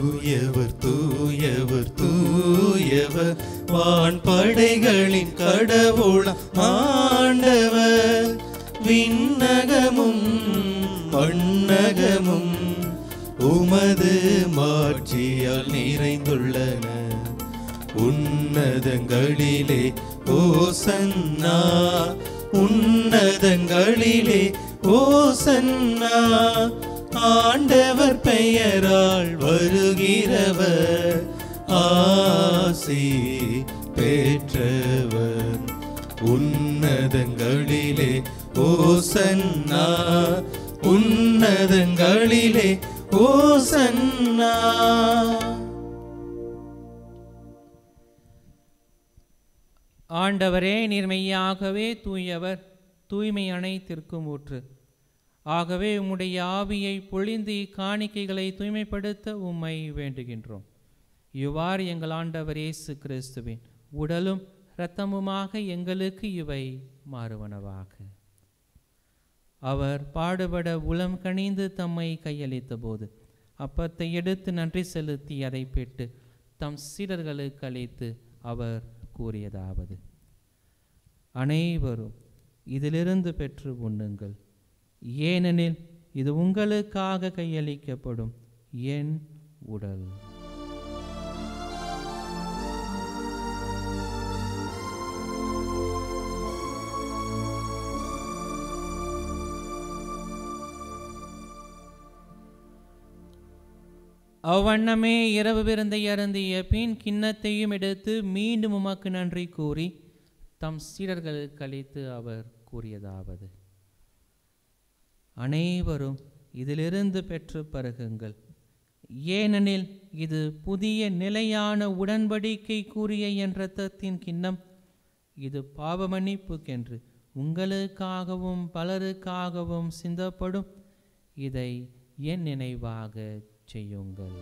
தூயவர் தூயவர் தூயவர். வான் படைகளின் கடவுள் ஆண்டவர். விண்ணகமும் மண்ணகமும் உமது மாட்சியால் நிறைந்துள்ளன. உன்னதங்களிலே ஓசன்னா. உன்னதங்களிலே ஓசன்னா. ஆண்டவர் பெயரால் வருகிறவர் ஆசி பெற்றவர். உன்னதங்களிலே ஓசன்னா உன்னதங்களிலே ஓசன்னா. ஆண்டவரே நீர்மையாகவே தூயவர் தூய்மை அனைத்திற்கும் ஊற்று. ஆகவே உம்முடைய ஆவியை பொழிந்து இக்காணிக்கைகளை தூய்மைப்படுத்த உம்மை வேண்டுகின்றோம். இவ்வாறு எங்கள் ஆண்டவர் இயேசு கிறிஸ்துவின் உடலும் இரத்தமுமாக எங்களுக்கு இவை மாறுவனவாக. அவர் பாடுபட உளம் கணிந்து தம்மை கையளித்த போது அப்பத்தை எடுத்து நன்றி செலுத்தி அதை பெற்று தம் சீடர்களுக்கு அளித்து அவர் கூறியதாவது. அனைவரும் இதிலிருந்து பெற்று உண்ணுங்கள். ஏனெனில் இது உங்களுக்காக கையளிக்கப்படும் என் உடல். அவ்வண்ணமே இரவு விருந்தை அருந்திய பின் கிண்ணத்தையும் எடுத்து மீண்டும் உமக்கு நன்றி கூறி தம் சீடர்களுக்கு அளித்து அவர் கூறியதாவது. அனைவரும் இதிலிருந்து பெற்று பருகுங்கள். ஏனெனில் இது புதிய நிலையான உடன்படிக்கை கூறிய என் இரத்தத்தின் கிண்ணம். இது பாவமன்னிப்புக்கென்று உங்களுக்காகவும் பலருக்காகவும் சிந்தப்படும். இதை என் நினைவாக செய்யுங்கள்.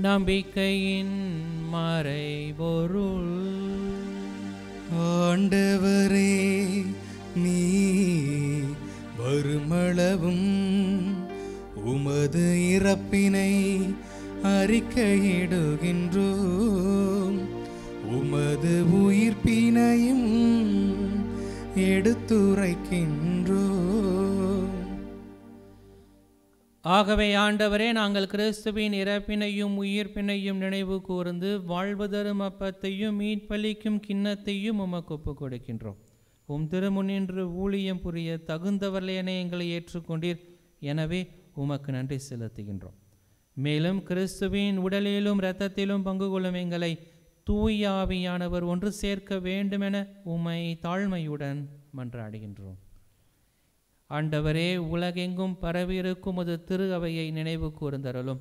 நம்பிக்கையின் மறைபொருள். ஆண்டவரே நீ வருமளவும் உமது இறப்பினை அறிக்கையிடுகின்றோம். உமது உயிர்ப்பினையும் எடுத்துரைக்கின்றோம். ஆகவே ஆண்டவரே நாங்கள் கிறிஸ்துவின் இறப்பினையும் உயிர்ப்பினையும் நினைவு கூர்ந்து வாழ்வு தரும் அப்பத்தையும் மீட்பளிக்கும் கிண்ணத்தையும் உமக்கு ஒப்புக் கொடுக்கின்றோம். உம் திருமுன்னின்று ஊழியம் புரிய தகுந்தவர்கள் என எங்களை ஏற்றுக்கொண்டீர். எனவே உமக்கு நன்றி செலுத்துகின்றோம். மேலும் கிறிஸ்துவின் உடலிலும் இரத்தத்திலும் பங்கு கொள்ளும் எங்களை தூயாவியானவர் ஒன்று சேர்க்க வேண்டுமென உம்மை தாழ்மையுடன் மன்றாடுகின்றோம். ஆண்டவரே உலகெங்கும் பரவியிருக்கும் உமது திரு அவையை நினைவு கூர்ந்தருளும்.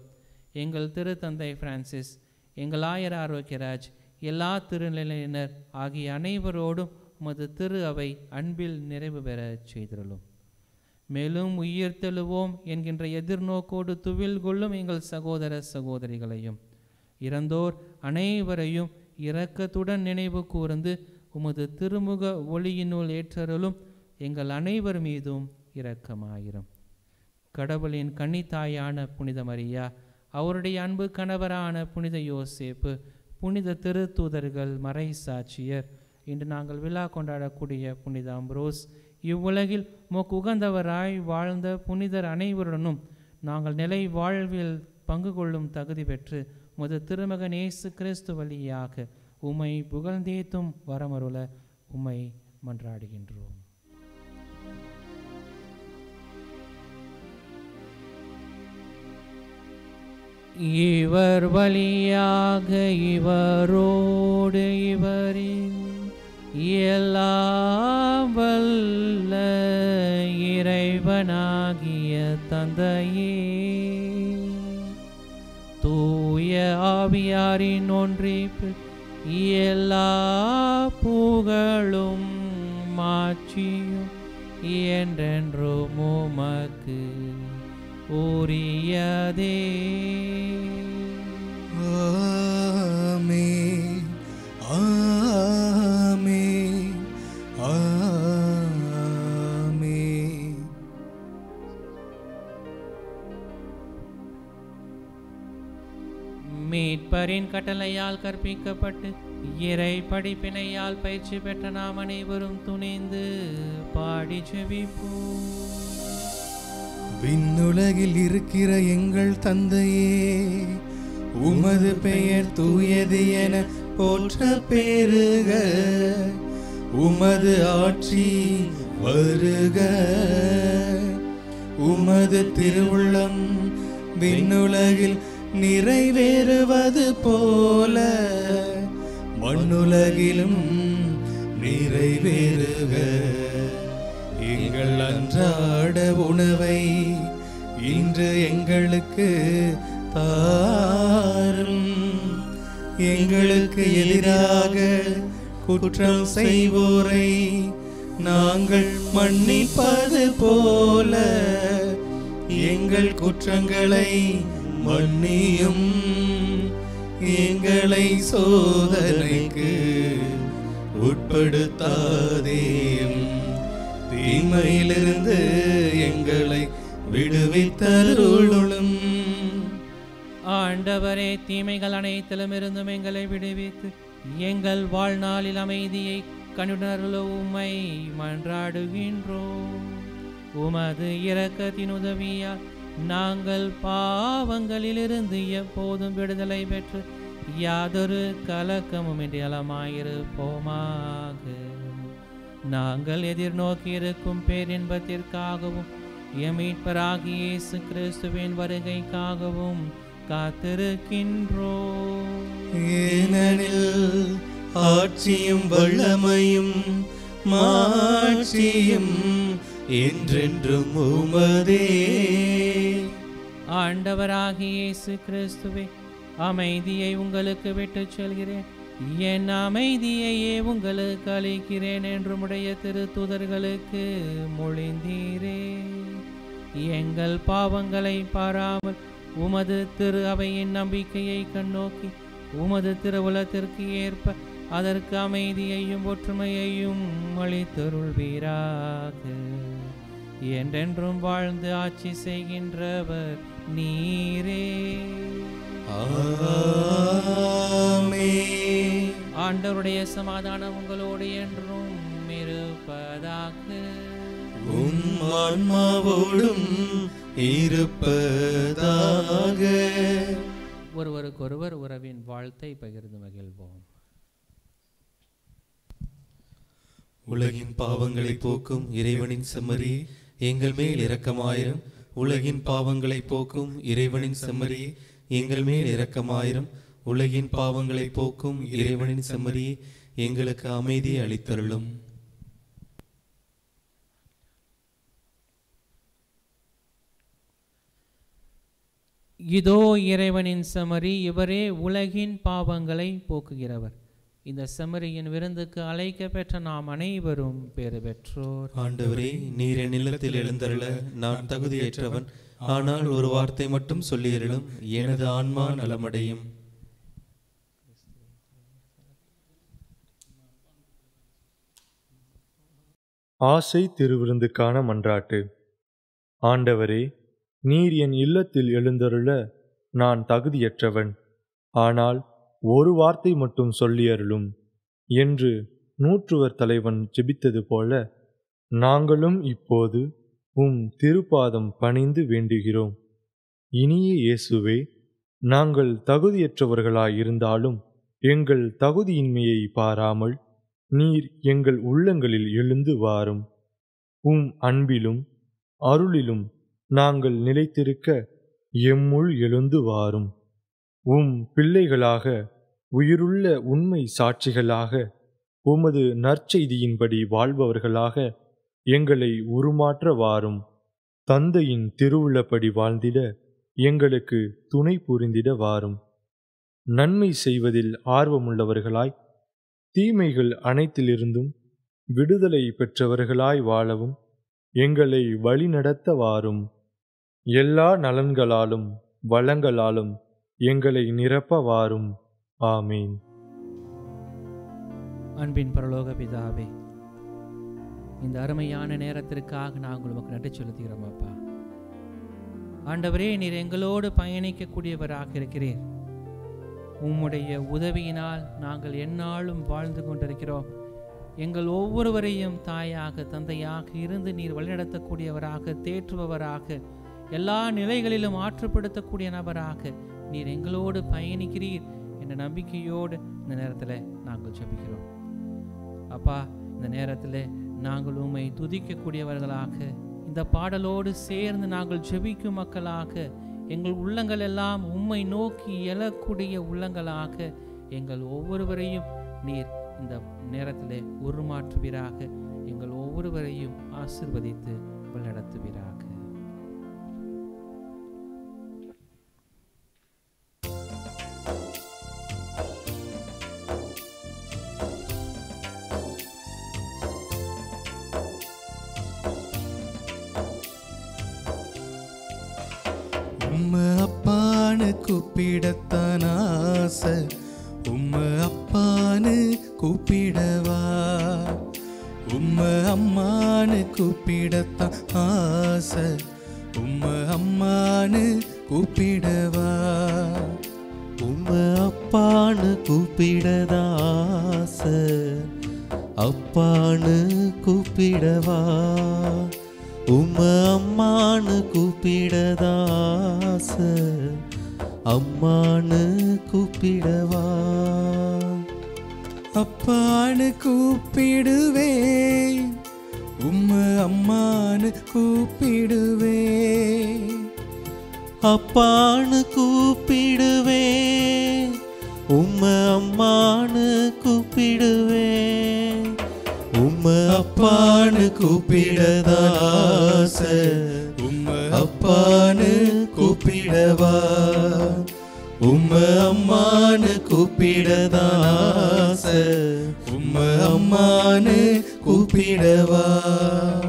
எங்கள் திரு தந்தை பிரான்சிஸ் எங்கள் ஆயர் ஆரோக்கியராஜ் எல்லா திருநிலையினர் ஆகிய அனைவரோடும் உமது திரு அவை அன்பில் நிறைவு பெறச் செய்திருளும். மேலும் உயிர் தெழுவோம் என்கின்ற எதிர்நோக்கோடு துவில் கொள்ளும் எங்கள் சகோதர சகோதரிகளையும் இறந்தோர் அனைவரையும் இரக்கத்துடன் நினைவு கூர்ந்து உமது திருமுக ஒளியினுள் ஏற்றருளும் எங்கள் அனைவர் மீதும் இரக்கமாயிரும். கடவுளின் கன்னித்தாயான புனித மரியா அவருடைய அன்பு கணவரான புனித யோசேப்பு புனித திருத்தூதர்கள் மறை சாட்சியர். இன்று நாங்கள் விழா கொண்டாடக்கூடிய புனித அம்ரோஸ் இவ்வுலகில் மோக்கு உகந்தவராய் வாழ்ந்த புனிதர் அனைவருடனும் நாங்கள் நிலை வாழ்வில் பங்கு கொள்ளும் தகுதி பெற்று முத திருமகன் இயேசு கிறிஸ்து வழியாக உம்மை புகழ்ந்தேத்தும் வரமருள உம்மை மன்றாடுகின்றோம். இவர் வழியாக இவரோடு இவரின் எல்லாம் வல்ல இறைவனாகிய தந்தையே. தூய ஆவியாரின் ஒன்றிப்பு எல்லா புகழும் மாட்சியும் என்றென்றும் உமக்கு உரியதே ஆமென் ஆமென் ஆமென். மீட்பரின் கட்டளையால் கற்பிக்கப்பட்டு இறை படிப்பினையால் பயிற்சி பெற்ற நாம் அனைவரும் துணிந்து பாடி செவிப்போம் விண்ணுலகில் இருக்கிற எங்கள் தந்தையே உமது பெயர் தூயது என போற்ற பேருக உமது ஆட்சி வருக. உமது திருவுள்ளம் விண்ணுலகில் நிறைவேறுவது போல மண்ணுலகிலும் நிறைவேறுக. எங்கள் அன்றாட உணவை இன்று எங்களுக்கு தாரும். எங்களுக்கு எதிராக குற்றம் செய்வோரை நாங்கள் மன்னிப்பது போல. எங்கள் குற்றங்களை மன்னியும். எங்களை சோதனைக்கு உட்படுத்தாதேயும் தீமையிலிருந்து எங்களை விடுவித்தருளும். ஆண்டவரே தீமைகள் அனைத்திலும் இருந்தும் எங்களை விடுவித்து எங்கள் வாழ்நாளில் அமைதியை கண்டுணர்வுள்ள உம்மை மன்றாடுகின்றோம். உமது இரக்கத்தின் உதவியால் நாங்கள் பாவங்களிலிருந்து எப்போதும் விடுதலை பெற்று யாதொரு கலக்கமும் இன்றி அலமாயிருப்போமாக நாங்கள் எதிர்நோக்கி இருக்கும் பேரின்பத்திற்காகவும் எமீட்பராகிய இயேசு கிறிஸ்துவின் வருகைக்காகவும் காத்திருக்கின்றோம். ஏனெனில் ஆட்சியும் வல்லமையும் மாட்சியும் என்றென்றும் உமதே. ஆண்டவராகிய இயேசு கிறிஸ்துவே அமைதியை உங்களுக்கு விட்டுச் செல்கிறேன். என் அமைதியையே உங்களுக்கு அளிக்கிறேன் என்றும் உடைய திரு தூதர்களுக்கு மொழிந்தீரே. எங்கள் பாவங்களை பாராமல் உமது திரு அவையின் நம்பிக்கையை கண்ணோக்கி உமது திருவுலத்திற்கு ஏற்ப அதற்கு அமைதியையும் ஒற்றுமையையும் அளித்தருள்வீராக. என்றென்றும் வாழ்ந்து ஆட்சி செய்கின்றவர் நீரே. ஆமே ஆண்டவருடைய சமாதானம் உங்களோடு என்றும் இருப்பதாக. உம் ஆன்மாவோடும் இருப்பதாக. ஒருவருக்கொருவர் உறவின் வாழ்த்தை பகிர்ந்து மகிழ்வோம். உலகின் பாவங்களை போக்கும் இறைவனின் செம்மறி எங்கள் மேல் இரக்கமாயிரும். உலகின் பாவங்களை போக்கும் இறைவனின் செம்மறி எங்கள் மேல் இரக்கமாயிரும். உலகின் பாவங்களை போக்கும் இறைவனின் செம்மறி எங்களுக்கு அமைதி அளித்தருளும். இதோ இறைவனின் சமரி இவரே உலகின் பாவங்களை போக்குகிறவர். இந்த செம்மறியின் விருந்துக்கு அழைக்க பெற்ற நாம் அனைவரும் பேறு பெற்றோர். ஆண்டவரே நீர் நிலத்தில் எழுந்தருள நான் தகுதியற்றவன். ஆனால் ஒரு வார்த்தை மட்டும் சொல்லியருளும் எனது ஆன்மா நலமடையும். ஆசை திருவிருந்துக்கான மன்றாட்டு. ஆண்டவரே நீர் என் இல்லத்தில் எழுந்தருள நான் தகுதியற்றவன். ஆனால் ஒரு வார்த்தை மட்டும் சொல்லியருளும். என்று நூற்றுவர் தலைவன் ஜெபித்தது போல நாங்களும் இப்போது உம் திருப்பாதம் பணிந்து வேண்டுகிறோம். இனிய இயேசுவே நாங்கள் தகுதியற்றவர்களாயிருந்தாலும் எங்கள் தகுதியின்மையை பாராமல் நீர் எங்கள் உள்ளங்களில் எழுந்து வாரும். உம் அன்பிலும் அருளிலும் நாங்கள் நிலைத்திருக்க எம்முள் எழுந்து வாரும். உம் பிள்ளைகளாக உயிருள்ள உண்மை சாட்சிகளாக உமது நற்செய்தியின்படி வாழ்பவர்களாக எங்களை உருமாற்ற வாரும். தந்தையின் திருவுளப்படி வாழ்ந்திட எங்களுக்கு துணை புரிந்திட வாரும். நன்மை செய்வதில் ஆர்வமுள்ளவர்களாய் தீமைகள் அனைத்திலிருந்தும் விடுதலை பெற்றவர்களாய் வாழவும் எங்களை வழிநடத்த வாரும் எல்லா நலன்களாலும் வளங்களாலும் எங்களை நிரப்ப வாரும் ஆமீன். அன்பின் பரலோக பிதாவே இந்த அருமையான நேரத்திற்காக நாங்கள் உமக்கு நன்றி செலுத்துகிறோம் அப்பா. ஆண்டவரே நீர் எங்களோடு பயணிக்கக்கூடியவராக இருக்கிறீர். உம்முடைய உதவியினால் நாங்கள் எந்நாளும் வாழ்ந்து கொண்டிருக்கிறோம். எங்கள் ஒவ்வொருவரையும் தாயாக தந்தையாக இருந்து நீர் வழிநடத்தக்கூடியவராக தேற்றுபவராக எல்லா நிலைகளிலும் ஆற்றுப்படுத்தக்கூடிய நபராக நீர் எங்களோடு பயணிக்கிறீர் என்ற நம்பிக்கையோடு இந்த நேரத்தில் நாங்கள் ஜெபிக்கிறோம். அப்பா இந்த நேரத்தில் நாங்கள் உம்மை துதிக்கக்கூடியவர்களாக இந்த பாடலோடு சேர்ந்து நாங்கள் ஜெபிக்கும் மக்களாக எங்கள் உள்ளங்கள் எல்லாம் உம்மை நோக்கி எழக்கூடிய உள்ளங்களாக எங்கள் ஒவ்வொருவரையும் நீர் இந்த நேரத்தில் உருமாற்றுவீராக. எங்கள் ஒவ்வொருவரையும் ஆசிர்வதித்து வழிநடத்துவீராக உம்ம அப்பான்னு கூப்பிடத்தான் ஆசை உம்ம அப்பான்னு கூப்பிடவா. உம்ம அம்மான்னு கூப்பிடத்தான் ஆசை உம்ம அம்மான்னு கூப்பிடவா. உம்ம அப்பான்னு கூப்பிடதா ஆசை அப்பான்னு கூப்பிடவா. உம்ம அம்மானு கூப்பிடதாச அம்மானு கூப்பிடவா? அப்பானு கூப்பிடுவேன் உம்ம அம்மானு கூப்பிடுவேன். அப்பானு கூப்பிடுவேன் உம்ம அம்மானு கூப்பிடுவேன். உம்ம அப்பானு கூப்பிடதாச. உம்ம அப்பானு கூப்பிடவா. உம்ம அம்மானு கூப்பிடதாச. உம்ம அம்மானு கூப்பிடவா.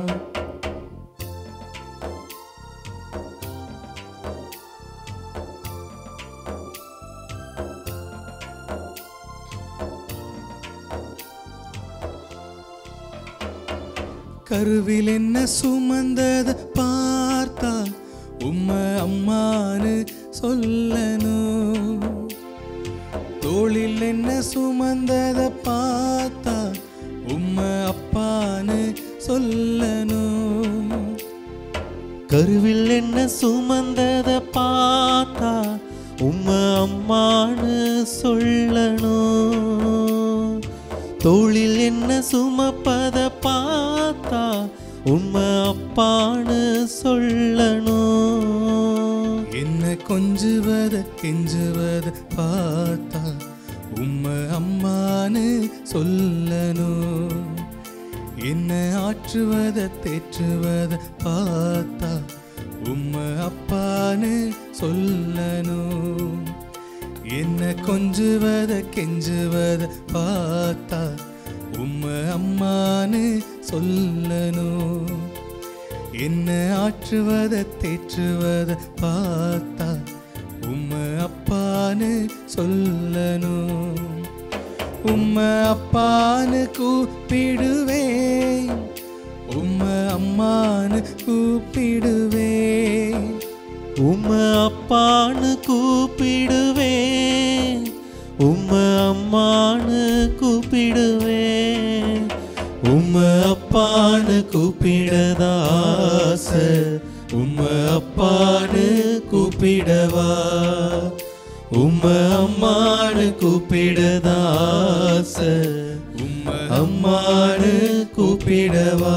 கருவில் என்ன சுமந்தத பார்த்தா உம்ம அம்மானு சொல்லணும் தோளில் என்ன சுமந்தத பார்த்தா உம்ம அப்பானு சொல்லணும் கருவில் என்ன சுமந்தத பார்த்தா உம்ம அம்மானு சொல்லணும் தோளில் என்ன சுமப்பத உண்மை அப்பான்னு சொல்லணும். என்ன கொஞ்சுவத கெஞ்சுவத பார்த்தா உம்ம அம்மானு சொல்லணும். என்ன ஆற்றுவத தேற்றுவத பார்த்தா உம்ம அப்பான்னு சொல்லணும். என்ன கொஞ்சுவத கெஞ்சுவத பார்த்தா உம்ம அம்மானு சொல்லணும் என்ன ஆற்றுவத தேற்றுவத பார்த்தா உம்ம அப்பான்னு சொல்லணும் உம்ம அப்பான்னு கூப்பிடுவேன். உம்ம அம்மான்னு கூப்பிடுவேன். உம்ம அப்பான்னு கூப்பிடுவேன். உம்ம அம்மான்னு கூப்பிடுவேன். உம்ம அப்பானு கூப்பிடதாச. உம்ம அப்பானு கூப்பிடவா. உம்ம அம்மானு கூப்பிடதாச. உம்ம அம்மானு கூப்பிடவா.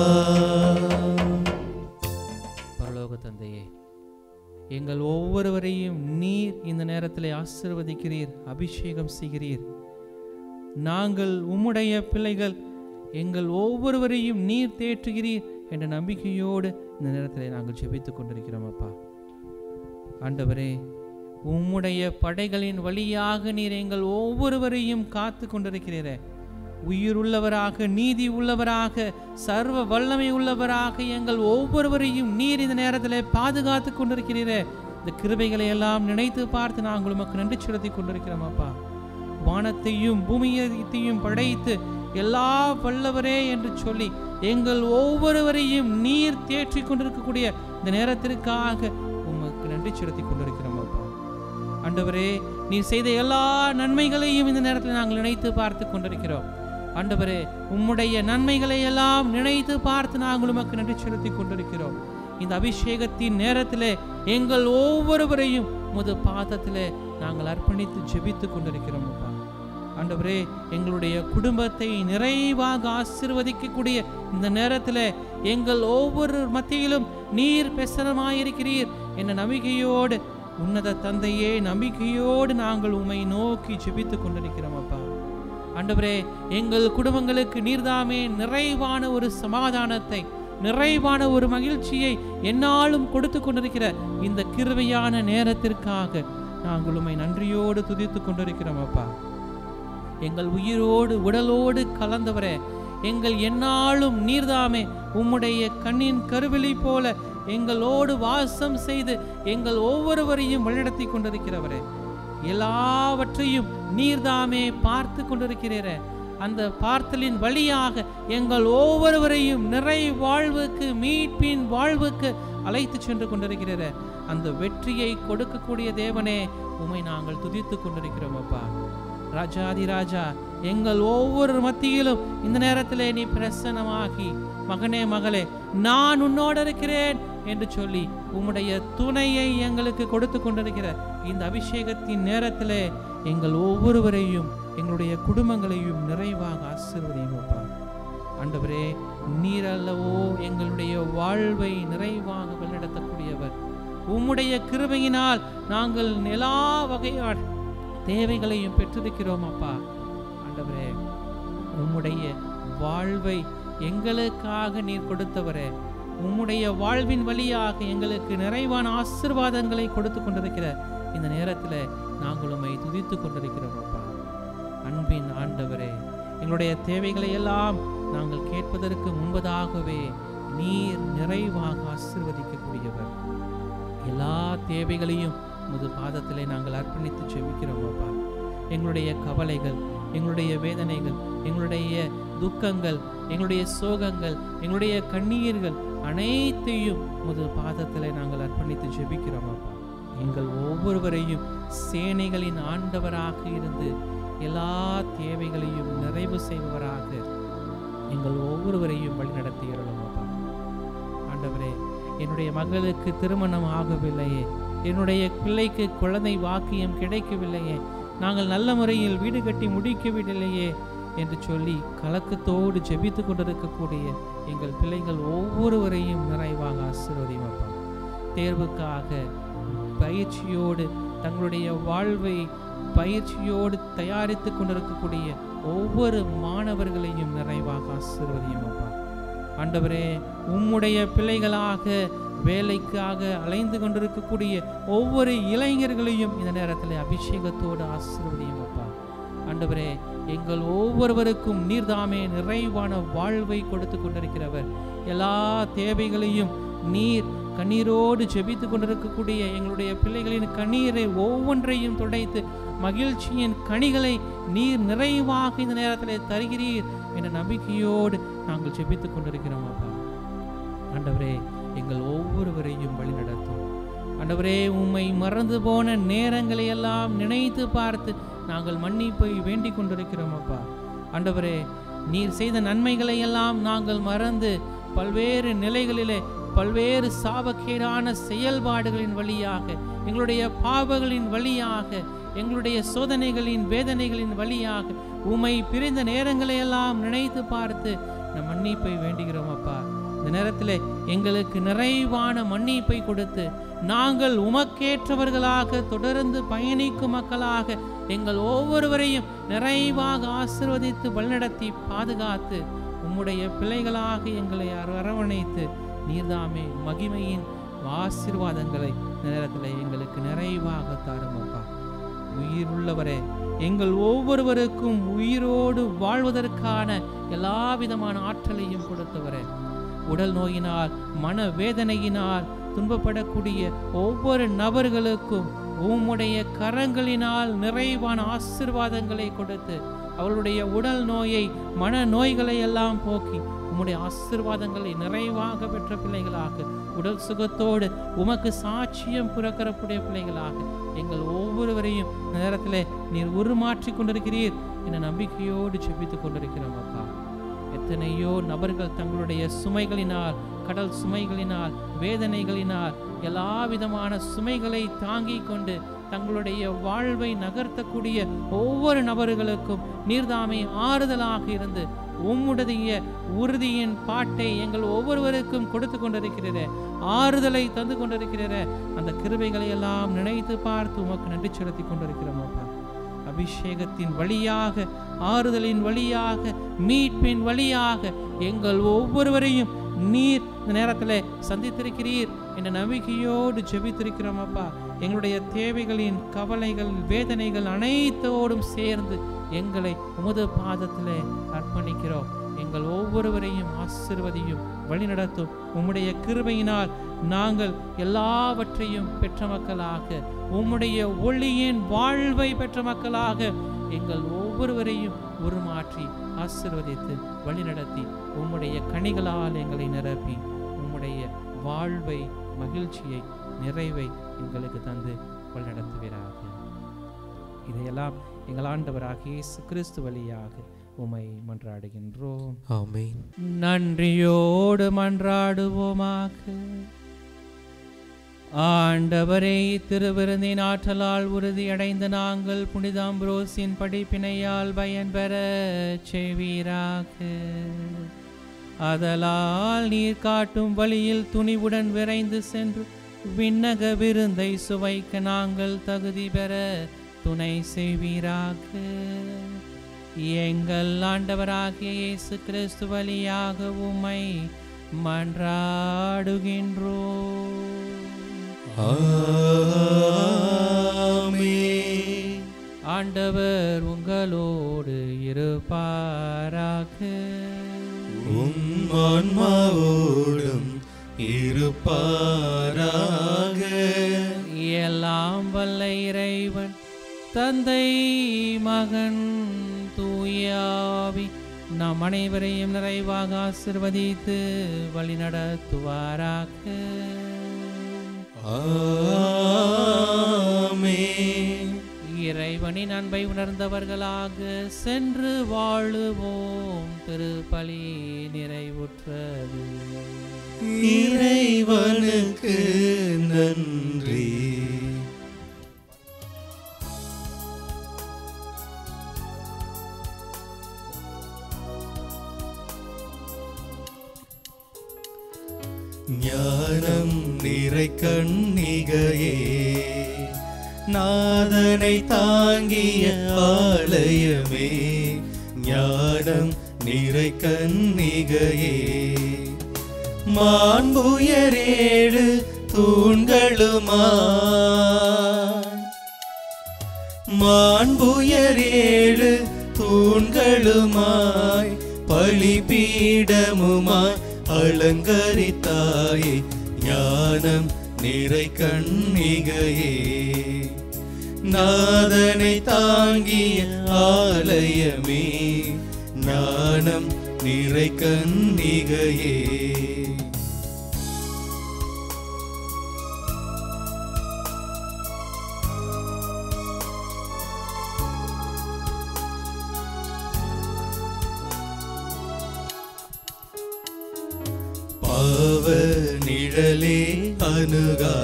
பரலோக தந்தையே எங்கள் ஒவ்வொருவரையும் நீர் இந்த நேரத்தில் ஆசிர்வதிக்கிறீர் அபிஷேகம் செய்கிறீர். நாங்கள் உம்முடைய பிள்ளைகள் எங்கள் ஒவ்வொருவரையும் நீர் தேற்றுகிறீர் என்ற நம்பிக்கையோடு இந்த நேரத்தில் நாங்கள் ஜெபித்துக் கொண்டிருக்கிறோம் அப்பா. ஆண்டவரே உம்முடைய படைகளின் வழியாக நீர் எங்கள் ஒவ்வொருவரையும் காத்து கொண்டிருக்கிறீரே. உயிர் உள்ளவராக நீதி உள்ளவராக சர்வ வல்லமை உள்ளவராக எங்கள் ஒவ்வொருவரையும் நீர் இந்த நேரத்தில் பாதுகாத்து கொண்டிருக்கிறீரே. இந்த கிருபைகளை எல்லாம் நினைத்து பார்த்து நாங்கள் உமக்கு நன்றி செலுத்தி கொண்டிருக்கிறோம் அப்பா. வானத்தையும் பூமியத்தையும் படைத்து எல்லா வல்லவரே என்று சொல்லி எங்கள் ஒவ்வொருவரையும் நீர் தேற்றிக் கொண்டிருக்கக்கூடிய இந்த நேரத்திற்காக உமக்கு நன்றி செலுத்தி கொண்டிருக்கிறோம் அப்பா. ஆண்டவரே நீ செய்த எல்லா நன்மைகளையும் இந்த நேரத்தில் நாங்கள் நினைத்து பார்த்து கொண்டிருக்கிறோம். ஆண்டவரே உம்முடைய நன்மைகளை எல்லாம் நினைத்து பார்த்து நாங்கள் உமக்கு நன்றி செலுத்தி கொண்டிருக்கிறோம். இந்த அபிஷேகத்தின் நேரத்தில் எங்கள் ஒவ்வொருவரையும் முது பாதத்தில் நாங்கள் அர்ப்பணித்து ஜெபித்து கொண்டிருக்கிறோம் ஆண்டவரே எங்களுடைய குடும்பத்தை நிறைவாக ஆசிர்வதிக்கக்கூடிய இந்த நேரத்தில் எங்கள் ஒவ்வொரு மத்தியிலும் நீர் பெசனமாயிருக்கிறீர் என்ற நம்பிக்கையோடு உன்னத தந்தையே நம்பிக்கையோடு நாங்கள் உம்மை நோக்கி ஜெபித்து கொண்டிருக்கிறோம் அப்பா. ஆண்டவரே எங்கள் குடும்பங்களுக்கு நீர்தாமே நிறைவான ஒரு சமாதானத்தை நிறைவான ஒரு மகிழ்ச்சியை என்னாலும் கொடுத்து கொண்டிருக்கிற இந்த கிருவையான நேரத்திற்காக நாங்கள் உண்மை நன்றியோடு துதித்து கொண்டிருக்கிறோம் அப்பா. எங்கள் உயிரோடு உடலோடு கலந்தவரே. எங்கள் எந்நாளும் நீர்தாமே. உம்முடைய கண்ணின் கருவிழி போல எங்களோடு வாசம் செய்து எங்கள் ஒவ்வொருவரையும் வழிநடத்தி கொண்டிருக்கிறவரே. எல்லாவற்றையும் நீர்தாமே பார்த்து கொண்டிருக்கிறீரே. அந்த பார்த்தலின் வழியாக எங்கள் ஒவ்வொருவரையும் நிறை வாழ்வுக்கு மீட்பின் வாழ்வுக்கு அழைத்து சென்று கொண்டிருக்கிறீரே. அந்த வெற்றியை கொடுக்கக்கூடிய தேவனே உமை நாங்கள் துதித்து கொண்டிருக்கிறோம் அப்பா. ராஜாதி ராஜா எங்கள் ஒவ்வொரு மத்தியிலும் இந்த நேரத்திலே நீ பிரசனமாகி மகனே மகளே நான் உன்னோடு இருக்கிறேன் என்று சொல்லி உம்முடைய துணையை எங்களுக்கு கொடுத்து கொண்டிருக்கிற இந்த அபிஷேகத்தின் நேரத்திலே எங்கள் ஒவ்வொருவரையும் எங்களுடைய குடும்பங்களையும் நிறைவாக ஆசிர்வதிப்பார் அப்பா. ஆண்டவரே நீர் அல்லவோ எங்களுடைய வாழ்வை நிறைவாக வழிநடத்தக்கூடியவர். உம்முடைய கிருபையினால் நாங்கள் எல்லா வகையான தேவைகளையும் பெற்றிருக்கிறோம் அப்பா. ஆண்டவரே உம்முடைய வாழ்வை எங்களுக்காக நீர் கொடுத்தவரே உம்முடைய வாழ்வின் வழியாக எங்களுக்கு நிறைவான ஆசிர்வாதங்களை கொடுத்து கொண்டிருக்கிற இந்த நேரத்தில் நாங்கள் உம்மை துதித்து கொண்டிருக்கிறோம் அப்பா. அன்பின் ஆண்டவரே எங்களுடைய தேவைகளை எல்லாம் நாங்கள் கேட்பதற்கு முன்பதாகவே நீர் நிறைவாக ஆசிர்வதிக்கக்கூடியவர். எல்லா தேவைகளையும் உமது பாதத்திலே நாங்கள் அர்ப்பணித்து செவிக்கிறோம் அப்பா. எங்களுடைய கவலைகள் எங்களுடைய வேதனைகள் எங்களுடைய துக்கங்கள் எங்களுடைய சோகங்கள் எங்களுடைய கண்ணீர்கள் அனைத்தையும் முது பாதத்திலே நாங்கள் அர்ப்பணித்து ஜெபிக்கிறோம் அப்பா. எங்கள் ஒவ்வொருவரையும் சேனைகளின் ஆண்டவராக இருந்து எல்லா தேவைகளையும் நிறைவு செய்பவராக எங்கள் ஒவ்வொருவரையும் வழிநடத்துகிறோம் அப்பா. ஆண்டவரே என்னுடைய மகளுக்கு திருமணம் ஆகவில்லையே. என்னுடைய பிள்ளைக்கு குழந்தை வாக்கியம் கிடைக்கவில்லையே. நாங்கள் நல்ல முறையில் வீடு கட்டி முடிக்கவில்லையே என்று சொல்லி கலக்கத்தோடு ஜெபித்து கொண்டிருக்கக்கூடிய எங்கள் பிள்ளைகள் ஒவ்வொருவரையும் நிறைவாக ஆசீர்வதியும் தேர்வுக்காக பயிற்சியோடு தங்களுடைய வாழ்வை பயிற்சியோடு தயாரித்து கொண்டிருக்கக்கூடிய ஒவ்வொரு மாணவர்களையும் நிறைவாக ஆசீர்வதியும் ஆண்டவரே உம்முடைய பிள்ளைகளாக வேலைக்காக அலைந்து கொண்டிருக்கக்கூடிய ஒவ்வொரு இளைஞர்களையும் இந்த நேரத்தில் அபிஷேகத்தோடு ஆசீர்வதியும் அப்பா. ஆண்டவரே எங்கள் ஒவ்வொருவருக்கும் நீர்தாமே நிறைவான வாழ்வை கொடுத்து கொண்டிருக்கிறவர். எல்லா தேவைகளையும் நீர் கண்ணீரோடு ஜெபித்து கொண்டிருக்கக்கூடிய எங்களுடைய பிள்ளைகளின் கண்ணீரை ஒவ்வொன்றையும் துடைத்து மகிழ்ச்சியின் கனிகளை நீர் நிறைவாக இந்த நேரத்தில் தருகிறீர். என்ற நம்பிக்கையோடு நாங்கள் செபித்துக் கொண்டிருக்கிறோம் அப்பா. ஆண்டவரே எங்கள் ஒவ்வொருவரையும் வழி நடத்தும். ஆண்டவரே உம்மை மறந்து போன நேரங்களை எல்லாம் நினைத்து பார்த்து நாங்கள் மன்னிப்பை வேண்டிக் கொண்டிருக்கிறோம் அப்பா. ஆண்டவரே நீர் செய்த நன்மைகளை எல்லாம் நாங்கள் மறந்து பல்வேறு நிலைகளிலே பல்வேறு சாபக்கேடான செயல்பாடுகளின் வழியாக எங்களுடைய பாவங்களின் வழியாக எங்களுடைய சோதனைகளின் வேதனைகளின் வழியாக உமை பிரிந்த நேரங்களை எல்லாம் நினைத்து பார்த்து நம் மன்னிப்பை வேண்டுகிறோம் அப்பா. இந்த நேரத்தில் எங்களுக்கு நிறைவான மன்னிப்பை கொடுத்து நாங்கள் உமக்கேற்றவர்களாக தொடர்ந்து பயணிக்கும் மக்களாக எங்கள் ஒவ்வொருவரையும் நிறைவாக ஆசிர்வதித்து வழிநடத்தி பாதுகாத்து உம்முடைய பிள்ளைகளாக எங்களை அரவணைத்து நீர்தாமே மகிமையின் ஆசீர்வாதங்களை இந்த நேரத்தில் எங்களுக்கு நிறைவாக தாரும் அப்பா உயிருள்ளவரே எங்கள் ஒவ்வொருவருக்கும் உயிரோடு வாழ்வதற்கான எல்லா விதமான ஆற்றலையும் கொடுத்தவரே. உடல் நோயினால் மன வேதனையினால் துன்பப்படக்கூடிய ஒவ்வொரு நபர்களுக்கும் உம்முடைய கரங்களினால் நிறைவான ஆசீர்வாதங்களை கொடுத்து அவளுடைய உடல் நோயை மன நோய்களை எல்லாம் போக்கி உம்முடைய ஆசீர்வாதங்களை நிறைவாக பெற்ற பிள்ளைகளாக உடல் சுகத்தோடு உமக்கு சாட்சியம் புறக்கரக்கூடிய பிள்ளைகளாக எங்கள் ஒவ்வொருவரையும் நேரத்தில் நீர் உருமாற்றி கொண்டிருக்கிறீர் என்ற நம்பிக்கையோடு செபித்துக் கொண்டிருக்கிறோம் அப்பா. எத்தனையோ நபர்கள் தங்களுடைய சுமைகளினால் கடல் சுமைகளினால் வேதனைகளினால் எல்லா விதமான சுமைகளை தாங்கி கொண்டு தங்களுடைய வாழ்வை நகர்த்தக்கூடிய ஒவ்வொரு நபர்களுக்கும் நீர்தாமை ஆறுதலாக இருந்து உம்முடைய உறுதியின் பாட்டை எங்கள் ஒவ்வொருவருக்கும் கொடுத்து கொண்டிருக்கிறீரே ஆறுதலை தந்து கொண்டிருக்கிறீரே அந்த கிருபைகளை எல்லாம் நினைத்து பார்த்து உமக்கு நன்றி செலுத்தி கொண்டிருக்கிறோமப்பா அபிஷேகத்தின் வழியாக ஆறுதலின் வழியாக மீட்பின் வழியாக எங்கள் ஒவ்வொருவரையும் நீர் இந்த நேரத்தில் சந்தித்திருக்கிறீர் என்ற நம்பிக்கையோடு ஜெபித்திருக்கிறோம் அப்பா. எங்களுடைய தேவைகளின் கவலைகள் வேதனைகள் அனைத்தோடும் சேர்ந்து எங்களை உமது பாதத்தில் அர்ப்பணிக்கிறோம். எங்கள் ஒவ்வொருவரையும் ஆசிர்வதியும் வழிநடத்தும். உம்முடைய கிருபையினால் நாங்கள் எல்லாவற்றையும் பெற்ற மக்களாக உம்முடைய ஒளியின் வாழ்வை பெற்ற மக்களாக எங்கள் ஒவ்வொருவரையும் உருமாற்றி ஆசிர்வதித்து வழிநடத்தி உம்முடைய கனிகளால் எங்களை நிரப்பி உம்முடைய வாழ்வை மகிழ்ச்சியை நிறைவை எங்களுக்கு தந்து வழிநடத்துகிறார் இதையெல்லாம் எங்கள் ஆண்டவராக இயேசு கிறிஸ்து வழியாக உமை மன்றாடுகின்றோம். ஆமென். நன்றியோடு மன்றாடுவோமாக. ஆண்டவரே திருவிருந்தின் ஆற்றலால் உறுதியடைந்த நாங்கள் புனித அம்ப்ரோஸின் படிப்பினையால் பயன்பெற செய்வீராக. அதலால் நீர் காட்டும் வழியில் துணிவுடன் விரைந்து சென்று விண்ணக விருந்தை சுவைக்க நாங்கள் தகுதி பெற துணை செய்வீராக. எங்கள் ஆண்டவராகிய இயேசு கிறிஸ்து வழியாக உம்மை மன்றாடுகின்றோம். ஆமென். ஆண்டவர் உங்களோடு இருப்பாராக. உம் ஆன்மாவோடும் இருப்பாராக. எல்லாம் வல்ல இறைவன் தந்தை மகன் தூயாவி நாம் அனைவரையும் நிறைவாக ஆசிர்வதித்து வழிநடத்துவாராக. இறைவனின் அன்பை உணர்ந்தவர்களாக சென்று வாழுவோம். திருப்பலி நிறைவுற்றது. இறைவனுக்கு நன்றி. ஞானம் நிறை கண்ணிகையே. நாதனை தாங்கிய ஆலயமே. ஞானம் நிறை கண்ணிகையே. மாண்புயரேடு தூண்களுமா. மாண்புயரேழு தூண்களுமாய் பழிபீடமுமாய் அலங்கரித்தாயே ஞானம் நிறை கண்ணிகையே. நாதனை தாங்கிய ஆலயமே ஞானம் நிறை கண்ணிகையே. அணுகா.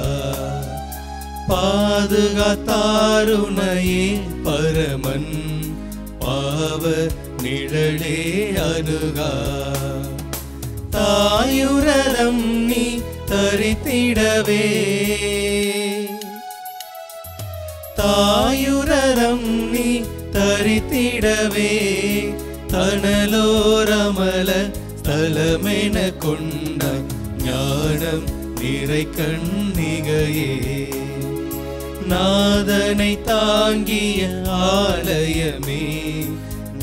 பாதுகாத்தாருணையே பரமன். பாவ நிழலே அணுகா. தாயுரலம் நீ தரித்திடவே. தாயுரலம் நீ தரித்திடவே. தனலோரமல தலமென கொண்ட ஞானம் நிறை கண்ணிகையே. நாதனை தாங்கிய ஆலயமே.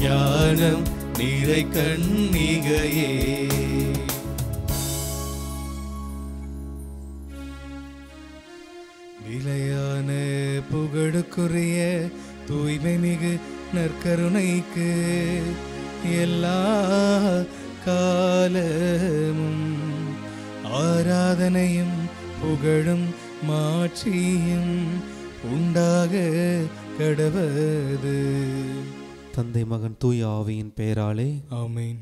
ஞானம் நிறை கண்ணிகையே. நிலையான புகழுக்குரிய தூய்மை மிகு நற்கருணைக்கு எல்லா காலமும் ആരാധനയും പുകഴും മാക്ഷിയും உண்டாக கடவது. தந்தை மகன் தூய் ஆவியின் பெயராலே ஆமீன்.